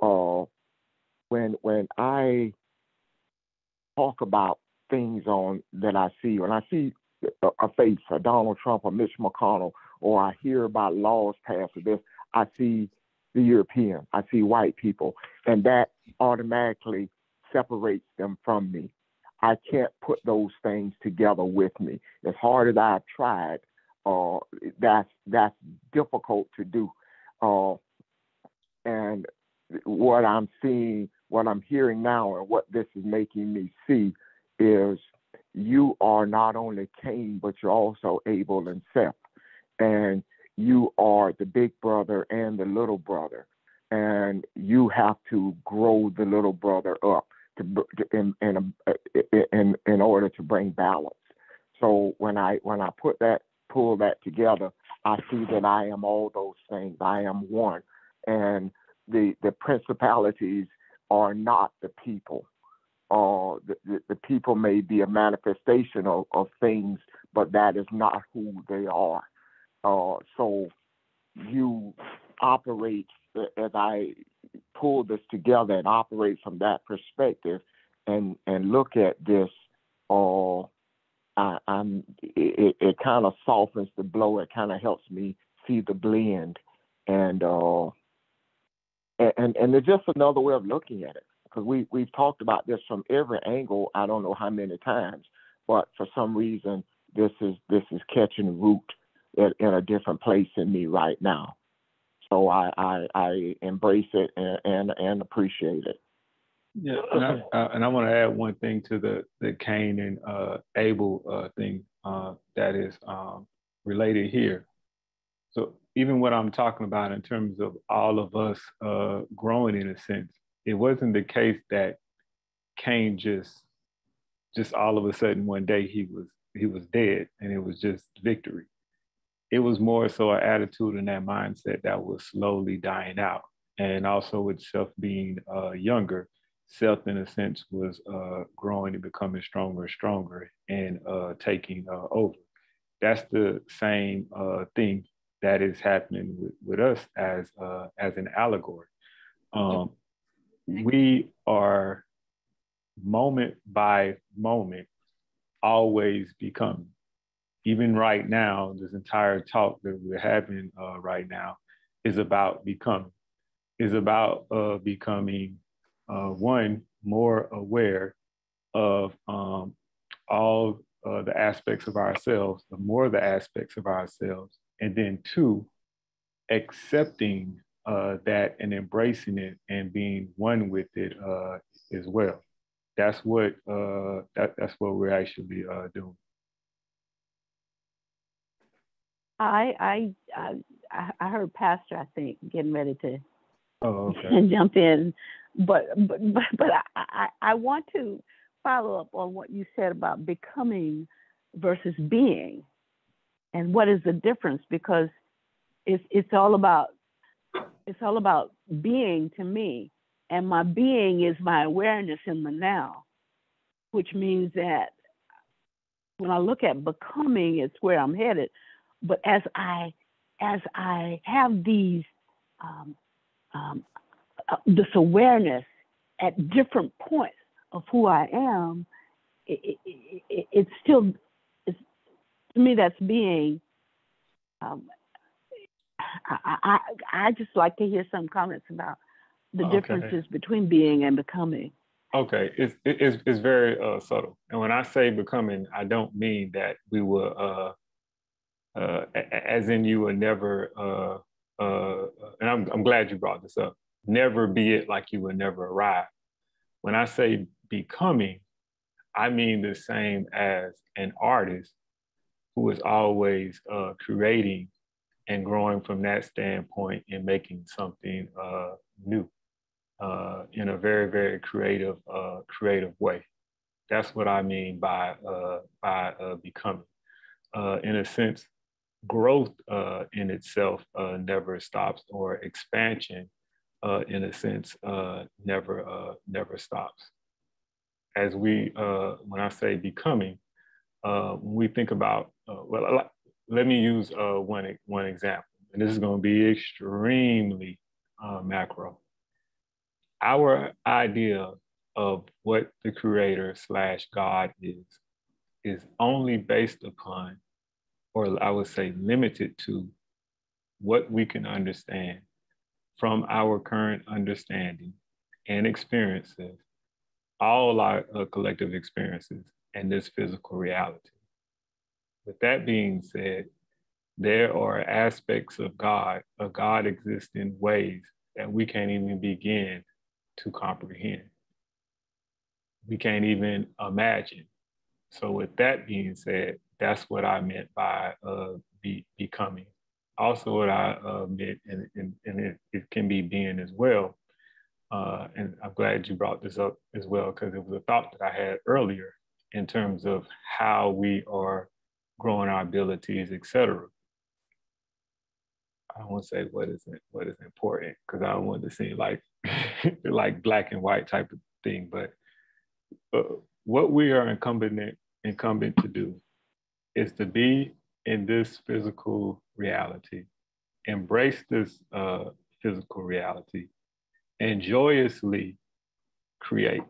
uh when when I talk about things on that I see. When I see a, a face, a Donald Trump or Mitch McConnell, or I hear about laws passed or this, I see the European, I see white people, and that automatically separates them from me. I can't put those things together with me. As hard as I've tried, uh, that's that's difficult to do. Uh, and what I'm seeing, what I'm hearing now, and what this is making me see is you are not only Cain, but you're also Abel and Seth. And you are the big brother and the little brother. And you have to grow the little brother up to, in, in, in, in order to bring balance. So when I when I put that pull that together, I see that I am all those things. I am one, and the the principalities are not the people uh, the, the, people may be a manifestation of, of things, but that is not who they are. Uh, so you operate as I pull this together and operate from that perspective, and and look at this. all I, am it, it kind of softens the blow. It kind of helps me see the blend, and uh, and and it's just another way of looking at it because we we've talked about this from every angle. I don't know how many times, but for some reason, this is this is catching root in, in a different place in me right now. So I I, I embrace it and, and, and appreciate it. Yeah, and I, uh, and I want to add one thing to the the Cain and uh, Abel uh, thing uh, that is um, related here. So even what I'm talking about in terms of all of us uh, growing in a sense, it wasn't the case that Cain just just all of a sudden one day he was he was dead and it was just victory. It was more so an attitude and that mindset that was slowly dying out. And also with Seth being uh, younger, Seth in a sense was uh, growing and becoming stronger and stronger and uh, taking uh, over. That's the same uh, thing that is happening with, with us as uh, as an allegory. Um, we are moment by moment always becoming. Even right now, this entire talk that we're having uh, right now is about becoming, is about uh, becoming uh, one more aware of um, all uh, the aspects of ourselves, the more the aspects of ourselves, and then two, accepting uh, that and embracing it and being one with it uh, as well. That's what that, that's what we're actually doing. I, I I heard Pastor I think getting ready to oh, *laughs* okay. jump in, but but but, but I, I I want to follow up on what you said about becoming versus being, and what is the difference because it's it's all about it's all about being to me. And my being is my awareness in the now, which means that when I look at becoming, it's where I'm headed. But as I as I have these um, um, uh, this awareness at different points of who I am, it, it, it, it's still it's, to me that's being um, I, I, I just like to hear some comments about the okay. differences between being and becoming. Okay, it's it's it's very uh, subtle, and when I say becoming, I don't mean that we will, uh, as in you will never. Uh, uh, and I'm I'm glad you brought this up. Never be it like you will never arrive. When I say becoming, I mean the same as an artist who is always uh, creating and growing from that standpoint and making something uh, new uh, in a very, very creative, uh, creative way. That's what I mean by, by becoming. In a sense, growth uh, in itself uh, never stops or expansion uh, in a sense never, never stops. As we, when I say becoming, when we think about, well, let me use uh, one, one example, and this is going to be extremely uh, macro. Our idea of what the creator slash God is, is only based upon, or I would say limited to, what we can understand from our current understanding and experiences, all our uh, collective experiences and this physical reality. With that being said, there are aspects of God, of God exists in ways that we can't even begin to comprehend. We can't even imagine. So, with that being said, that's what I meant by uh, be, becoming. Also, what I uh, meant, and, and, and it, it, can be being as well. Uh, and I'm glad you brought this up as well, because it was a thought that I had earlier in terms of how we are growing our abilities, etc. I won't say what is what is important because I don't want to seem like *laughs* like black and white type of thing. But uh, what we are incumbent incumbent to do is to be in this physical reality, embrace this uh, physical reality, and joyously create.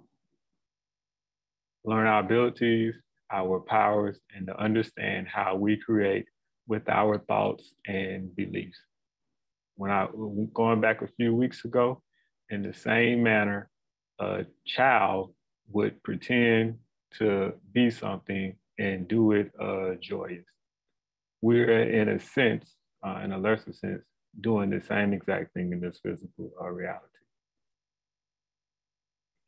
Learn our abilities, our powers and to understand how we create with our thoughts and beliefs. When I going back a few weeks ago, in the same manner, a child would pretend to be something and do it uh, joyous. We're in a sense, uh, in a lesser sense, doing the same exact thing in this physical uh, reality.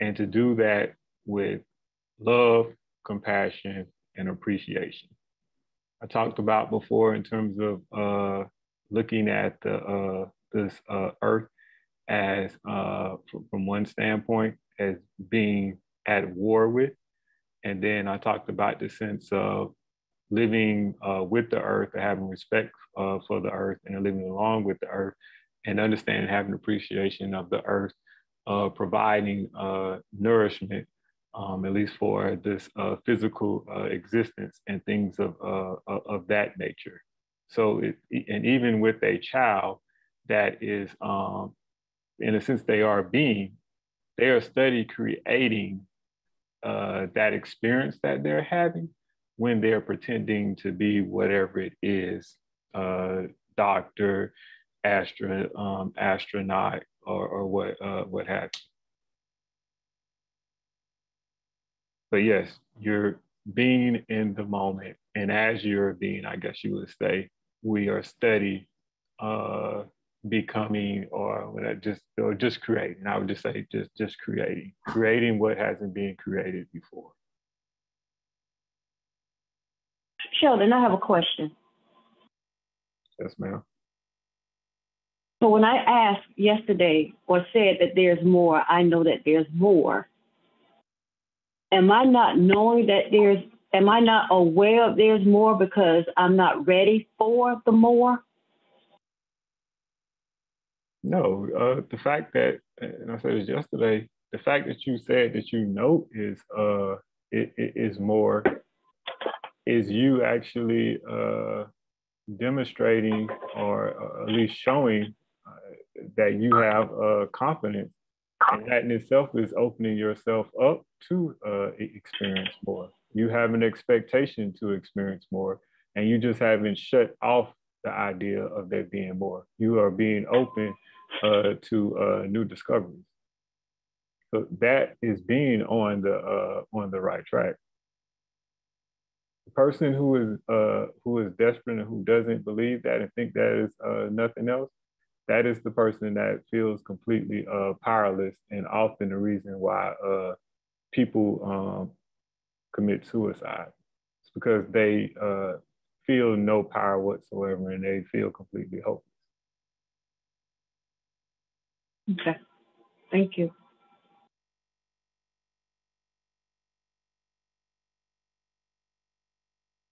And to do that with love, compassion, and appreciation. I talked about before in terms of uh, looking at the, uh, this uh, earth as, uh, from one standpoint, as being at war with. And then I talked about the sense of living uh, with the earth having respect uh, for the earth and living along with the earth and understanding, having appreciation of the earth, uh, providing uh, nourishment, um, at least for this uh, physical uh, existence and things of, of that nature. So, it, and even with a child that is, um, in a sense, they are being, they are study creating that experience that they're having when they're pretending to be whatever it is, uh, doctor, astro, um, astronaut, or, or what, uh, what have you. But yes, you're being in the moment. And as you're being, I guess you would say, we are steady uh, becoming or just or just creating. I would just say just just creating, creating what hasn't been created before. Sheldon, I have a question. Yes, ma'am. So when I asked yesterday or said that there's more, I know that there's more. Am I not knowing that there's, am I not aware of there's more because I'm not ready for the more? No, uh, the fact that, and I said this yesterday, the fact that you said that you know is uh, it, it is more is you actually uh, demonstrating or at least showing uh, that you have uh, confidence. And that in itself is opening yourself up to uh, experience more. You have an expectation to experience more, and you just haven't shut off the idea of there being more. You are being open uh, to uh, new discoveries. So that is being on the uh, on the right track the person who is uh, who is desperate and who doesn't believe that and think that is uh, nothing else, that is the person that feels completely uh, powerless and often the reason why uh, people um, commit suicide. It's because they uh, feel no power whatsoever and they feel completely hopeless. Okay, thank you.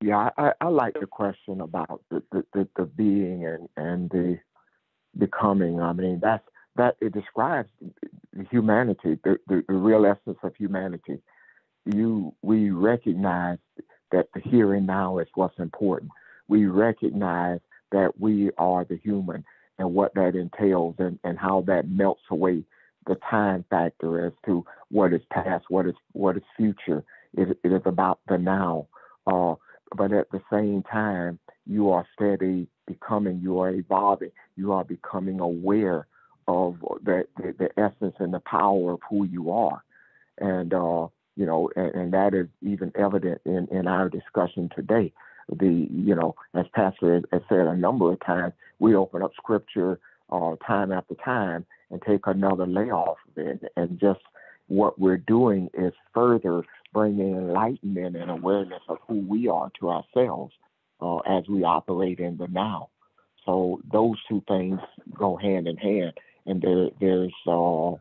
Yeah, I, I like the question about the, the, the, the being and, and the becoming. I mean, that's that it describes humanity, the, the, the real essence of humanity. You we recognize that the here and now is what's important. We recognize that we are the human and what that entails and, and how that melts away the time factor as to what is past, what is what is future. It, it is about the now. Uh, but at the same time, you are steady becoming, you are evolving, you are becoming aware of the, the, the essence and the power of who you are. And, uh, you know, and, and, that is even evident in, in our discussion today. The, you know, as Pastor has, said a number of times, we open up scripture uh, time after time and take another layoff of it and just what we're doing is further bringing enlightenment and awareness of who we are to ourselves uh, as we operate in the now. So those two things go hand in hand, and there, there's, uh,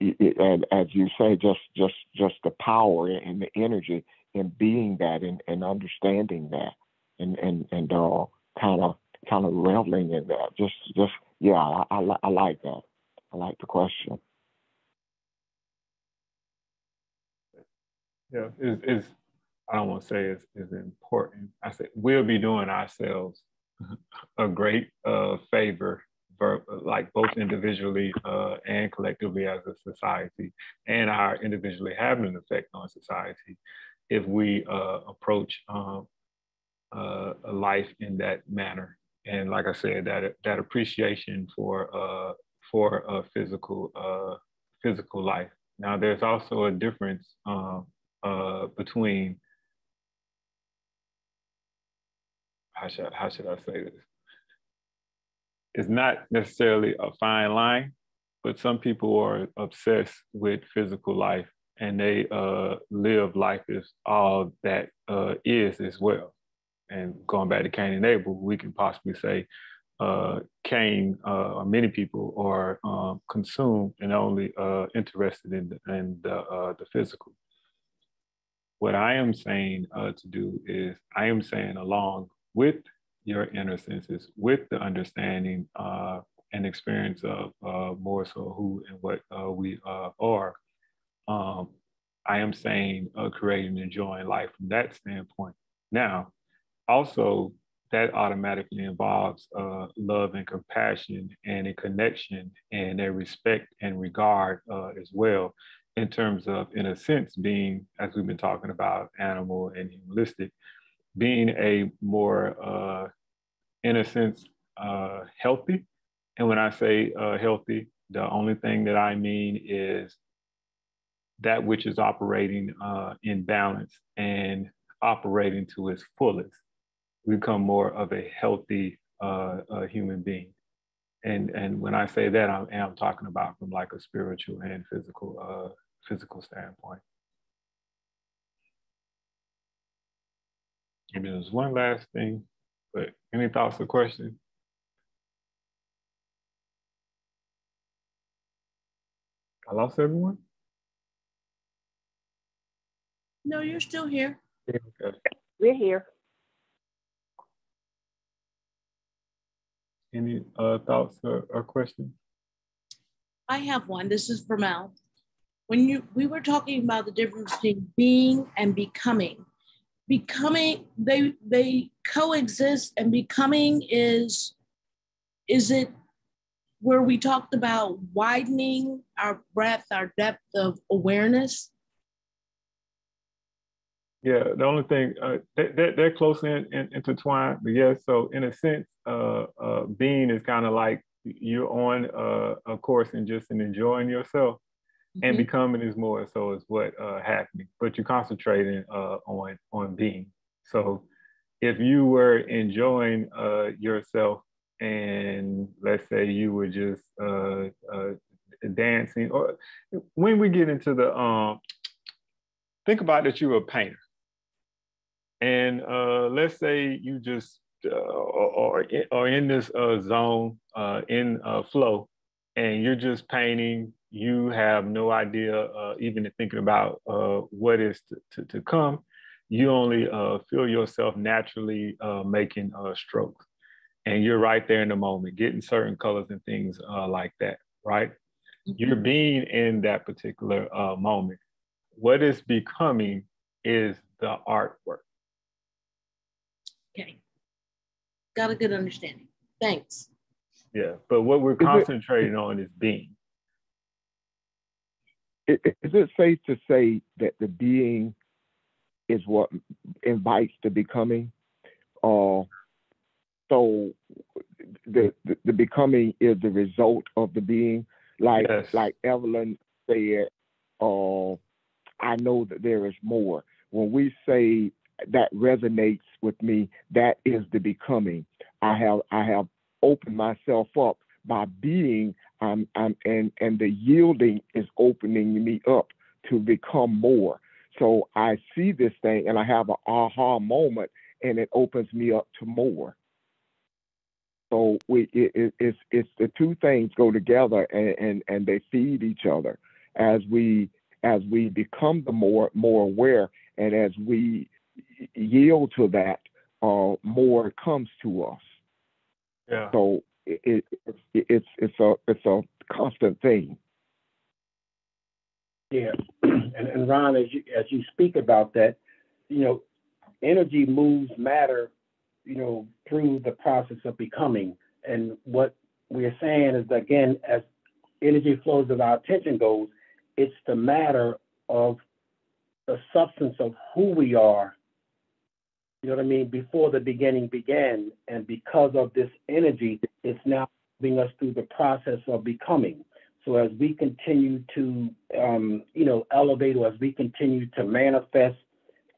and as you say, just just just the power and the energy in being that and, and understanding that, and and and uh, kind of kind of reveling in that. Just just yeah, I, I, I like that. I like the question. yeah, is is I don't want to say is is important. I said we'll be doing ourselves *laughs* a great uh, favor, like both individually uh, and collectively as a society, and our individually having an effect on society, if we uh, approach um, uh, life in that manner. And like I said, that that appreciation for uh, for a physical uh, physical life. Now, there's also a difference um, uh, between how should how should I say this? It's not necessarily a fine line, but some people are obsessed with physical life and they uh, live life as all that uh, is as well. And going back to Cain and Abel, we can possibly say uh, Cain, uh, many people are um, consumed and only uh, interested in the, in the, uh, the physical. What I am saying uh, to do is, I am saying along with your inner senses, with the understanding uh, and experience of more so who and what we are, um, I am saying creating and enjoying life from that standpoint. Now, also that automatically involves uh, love and compassion and a connection and a respect and regard uh, as well in terms of in a sense being as we've been talking about animal and humanistic being a more uh, in a sense uh, healthy and when i say uh, healthy the only thing that i mean is that which is operating uh, in balance and operating to its fullest We become more of a healthy uh, human being. And, and when I say that, I am talking about from like a spiritual and physical, uh, physical standpoint. And there's one last thing, but any thoughts or questions? I lost everyone? No, you're still here. Okay. We're here. Any uh, thoughts or, or questions? I have one. This is for Mel. When you we were talking about the difference between being and becoming. Becoming they they coexist and becoming is is it where we talked about widening our breadth, our depth of awareness? Yeah, the only thing uh, they, they're closely in, in, intertwined, but yes. So in a sense, uh, uh, being is kind of like you're on uh, a course and just in enjoying yourself, mm-hmm. and becoming is more so is what uh, happening. But you're concentrating uh, on on being. So if you were enjoying uh, yourself, and let's say you were just uh, uh, dancing, or when we get into the um, think about that you're a painter and uh, let's say you just uh, or, or in this uh, zone uh, in uh, flow, and you're just painting. You have no idea, uh, even thinking about what is to, to, to, come. You only feel yourself naturally making strokes, and you're right there in the moment, getting certain colors and things like that. Right, mm-hmm. you're being in that particular moment. What is becoming is the artwork Okay. Got a good understanding. Thanks. Yeah, but what we're concentrating it, on is being. Is it safe to say that the being is what invites the becoming? Uh, so the, the, the becoming is the result of the being. Like yes. like Evelyn said, uh, I know that there is more. When we say that resonates with me. That is the becoming. I have I have opened myself up by being um, um, and and the yielding is opening me up to become more. So I see this thing and I have an aha moment and it opens me up to more. So we it, it, it's it's the two things go together and, and and they feed each other as we as we become the more more aware and as we yield to that, uh, more comes to us. Yeah. So it, it, it's it's a it's a constant thing. Yeah, and, and Ron, as you as you speak about that, you know, energy moves matter, you know, through the process of becoming. And what we're saying is that, again, as energy flows as our attention goes, it's the matter of the substance of who we are you know what I mean, before the beginning began. And because of this energy, it's now moving us through the process of becoming. So as we continue to, um, you know, elevate or as we continue to manifest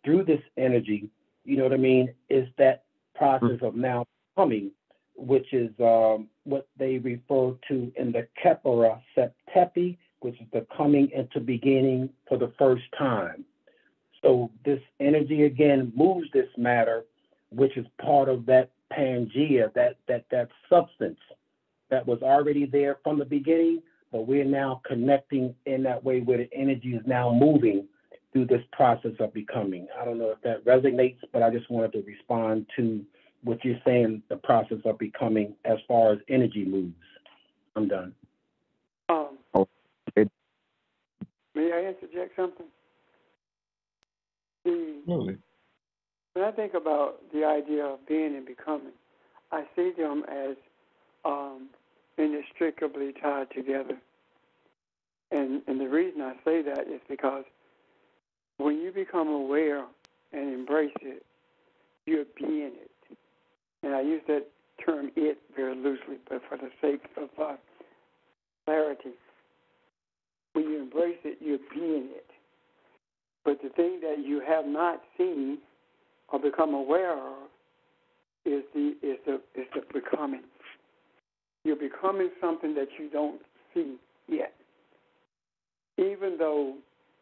through this energy, you know what I mean, is that process of now coming, which is um, what they refer to in the Kepara Septepi, which is the coming into beginning for the first time. So this energy again moves this matter, which is part of that Pangea, that that that substance that was already there from the beginning, but we're now connecting in that way where the energy is now moving through this process of becoming. I don't know if that resonates, but I just wanted to respond to what you're saying, the process of becoming as far as energy moves. I'm done. Um, Oh, it- may I interject something? The, Absolutely. when I think about the idea of being and becoming, I see them as um, inextricably tied together. And and the reason I say that is because when you become aware and embrace it, you're being it. And I use that term "it" very loosely, but for the sake of uh, clarity, when you embrace it, you're being it. But the thing that you have not seen or become aware of is the is the is the becoming. You're becoming something that you don't see yet. Even though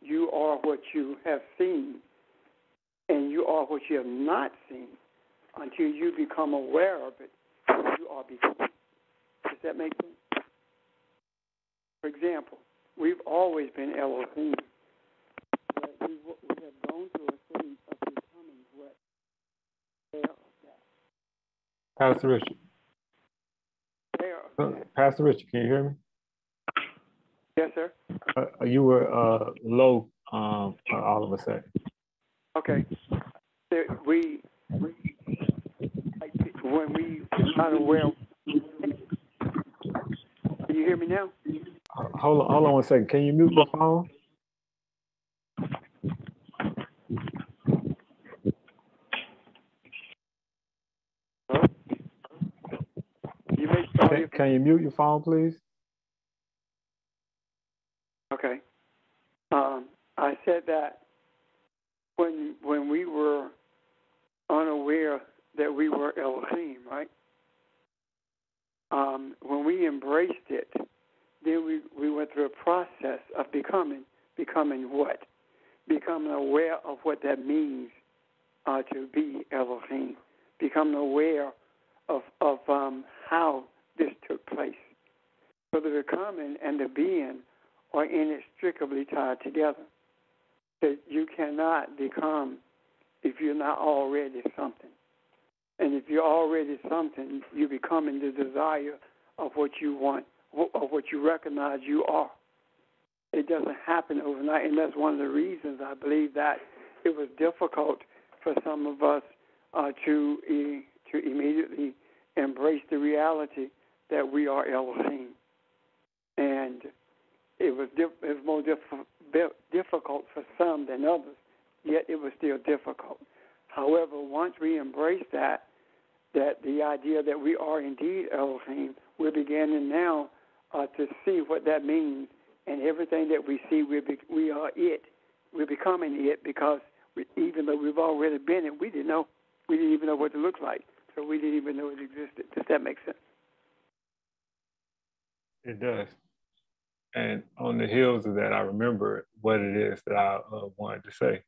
you are what you have seen and you are what you have not seen until you become aware of it, you are becoming. Does that make sense? For example, we've always been Elohim. But we, we have through a stage of becoming what they are. Pastor Richard. Uh. Pastor Richard, can you hear me? Yes, sir. Uh, you were uh, low um, uh, all of a sudden. Okay. There, we, we like, when we unaware. Can you hear me now? Uh, Hold on, hold on one second. Can you mute your phone? Hello? You make audio. Can, can you mute your phone, please? Okay. Um, I said that when when we were unaware that we were Elohim, right? Um, when we embraced it, then we, we went through a process of becoming becoming what? Becoming aware of what that means uh, to be Elohim. Becoming aware of of um, how this took place. So the becoming and the being are inextricably tied together. That you cannot become if you're not already something. And if you're already something, you're becoming the desire of what you want, of what you recognize you are. It doesn't happen overnight, and that's one of the reasons I believe that it was difficult for some of us uh, to to immediately embrace the reality that we are Elohim, and it was diff- it was more diff- difficult for some than others. Yet it was still difficult. However, once we embrace that, that the idea that we are indeed Elohim, we're beginning now uh, to see what that means, and everything that we see, we be, we are it. We're becoming it because we, even though we've already been it, we didn't know. We didn't even know what it looked like, so we didn't even know it existed. Does that make sense? It does. And on the heels of that, I remember what it is that I uh, wanted to say.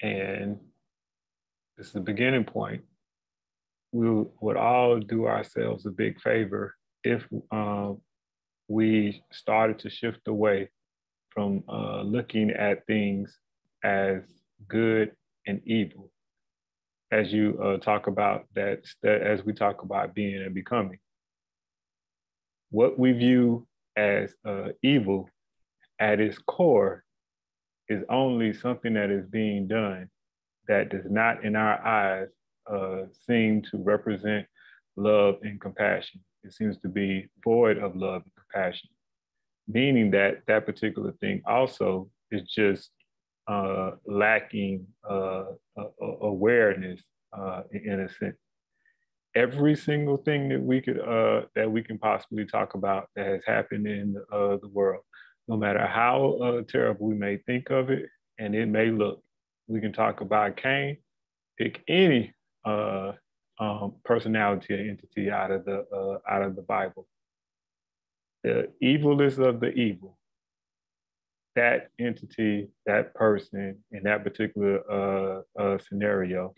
And this is the beginning point. We would all do ourselves a big favor if um, we started to shift away from uh, looking at things as good and evil, as you uh, talk about that, that, as we talk about being and becoming. What we view as uh, evil at its core is only something that is being done that does not, in our eyes, uh, seem to represent love and compassion. It seems to be void of love and compassion, meaning that that particular thing also is just uh, lacking uh, awareness uh, in a sense. Every single thing that we could uh, that we can possibly talk about that has happened in uh, the world, no matter how uh, terrible we may think of it and it may look, we can talk about Cain. Pick any um, personality or entity out of the uh, out of the Bible. The evilest of the evil. That entity, that person, in that particular uh, uh, scenario,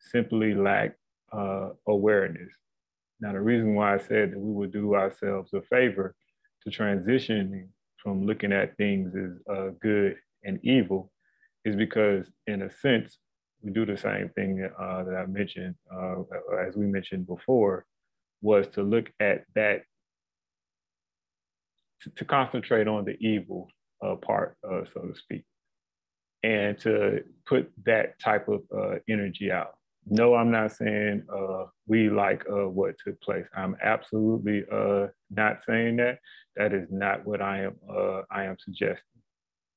simply lack uh, awareness. Now, the reason why I said that we would do ourselves a favor to transitioning from looking at things as uh, good and evil is because, in a sense, we do the same thing uh, that I mentioned, uh, as we mentioned before, was to look at that, to, to concentrate on the evil uh, part, uh, so to speak, and to put that type of energy out. No, I'm not saying uh, we like what took place. I'm absolutely not saying that. That is not what I am. I am suggesting.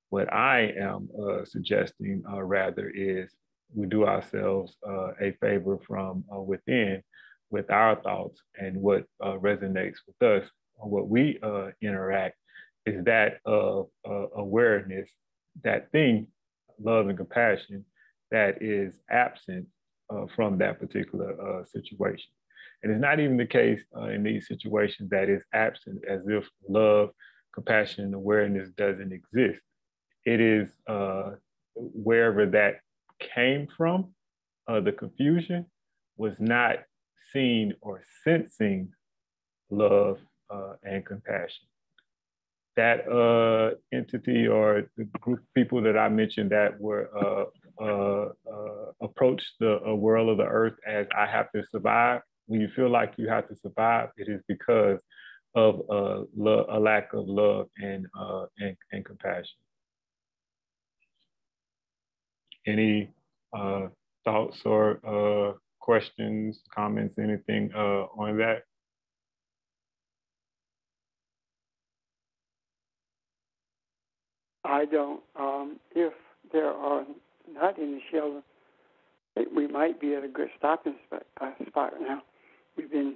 What I am suggesting, rather, is we do ourselves uh, a favor from uh, within with our thoughts and what uh, resonates with us, what we uh, interact is that of uh, awareness, that thing, love and compassion, that is absent uh, from that particular situation. And it's not even the case in these situations that is absent as if love, compassion, and awareness doesn't exist. It is wherever that came from, uh, the confusion, was not seeing or sensing love uh, and compassion. That uh, entity or the group of people that I mentioned that were uh, uh, uh, approached the world of the earth as I have to survive. When you feel like you have to survive, it is because of a, a lack of love and, and, and compassion. Any uh, thoughts or uh, questions, comments, anything uh, on that? I don't. Um, if there are not in the shelter, we might be at a good stopping spot, uh, spot now. We've been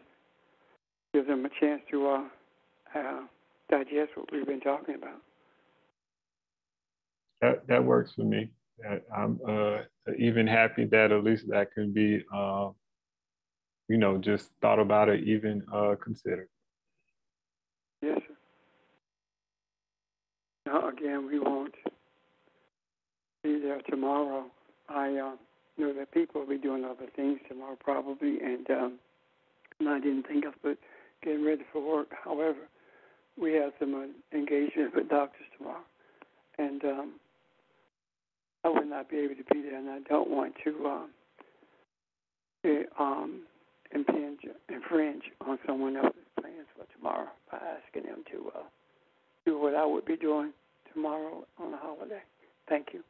give them a chance to uh, uh, digest what we've been talking about. That that works for me. I'm uh, even happy that at least that can be, uh, you know, just thought about it, even uh, considered. Yes. Sir. Now, again, we won't be there tomorrow. I uh, know that people will be doing other things tomorrow, probably, and um, I didn't think of but getting ready for work. However, we have some uh, engagement with doctors tomorrow, and um, I would not be able to be there, and I don't want to um, um, impinge, infringe on someone else's plans for tomorrow by asking them to uh, do what I would be doing tomorrow on a holiday. Thank you.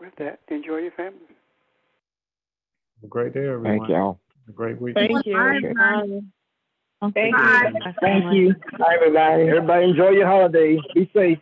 With that, enjoy your family. Have a great day, everyone. Thank y'all a great week. Thank you. Bye. Thank Thank you. you. Thank you. Bye, everybody. Everybody enjoy your holiday. Be safe.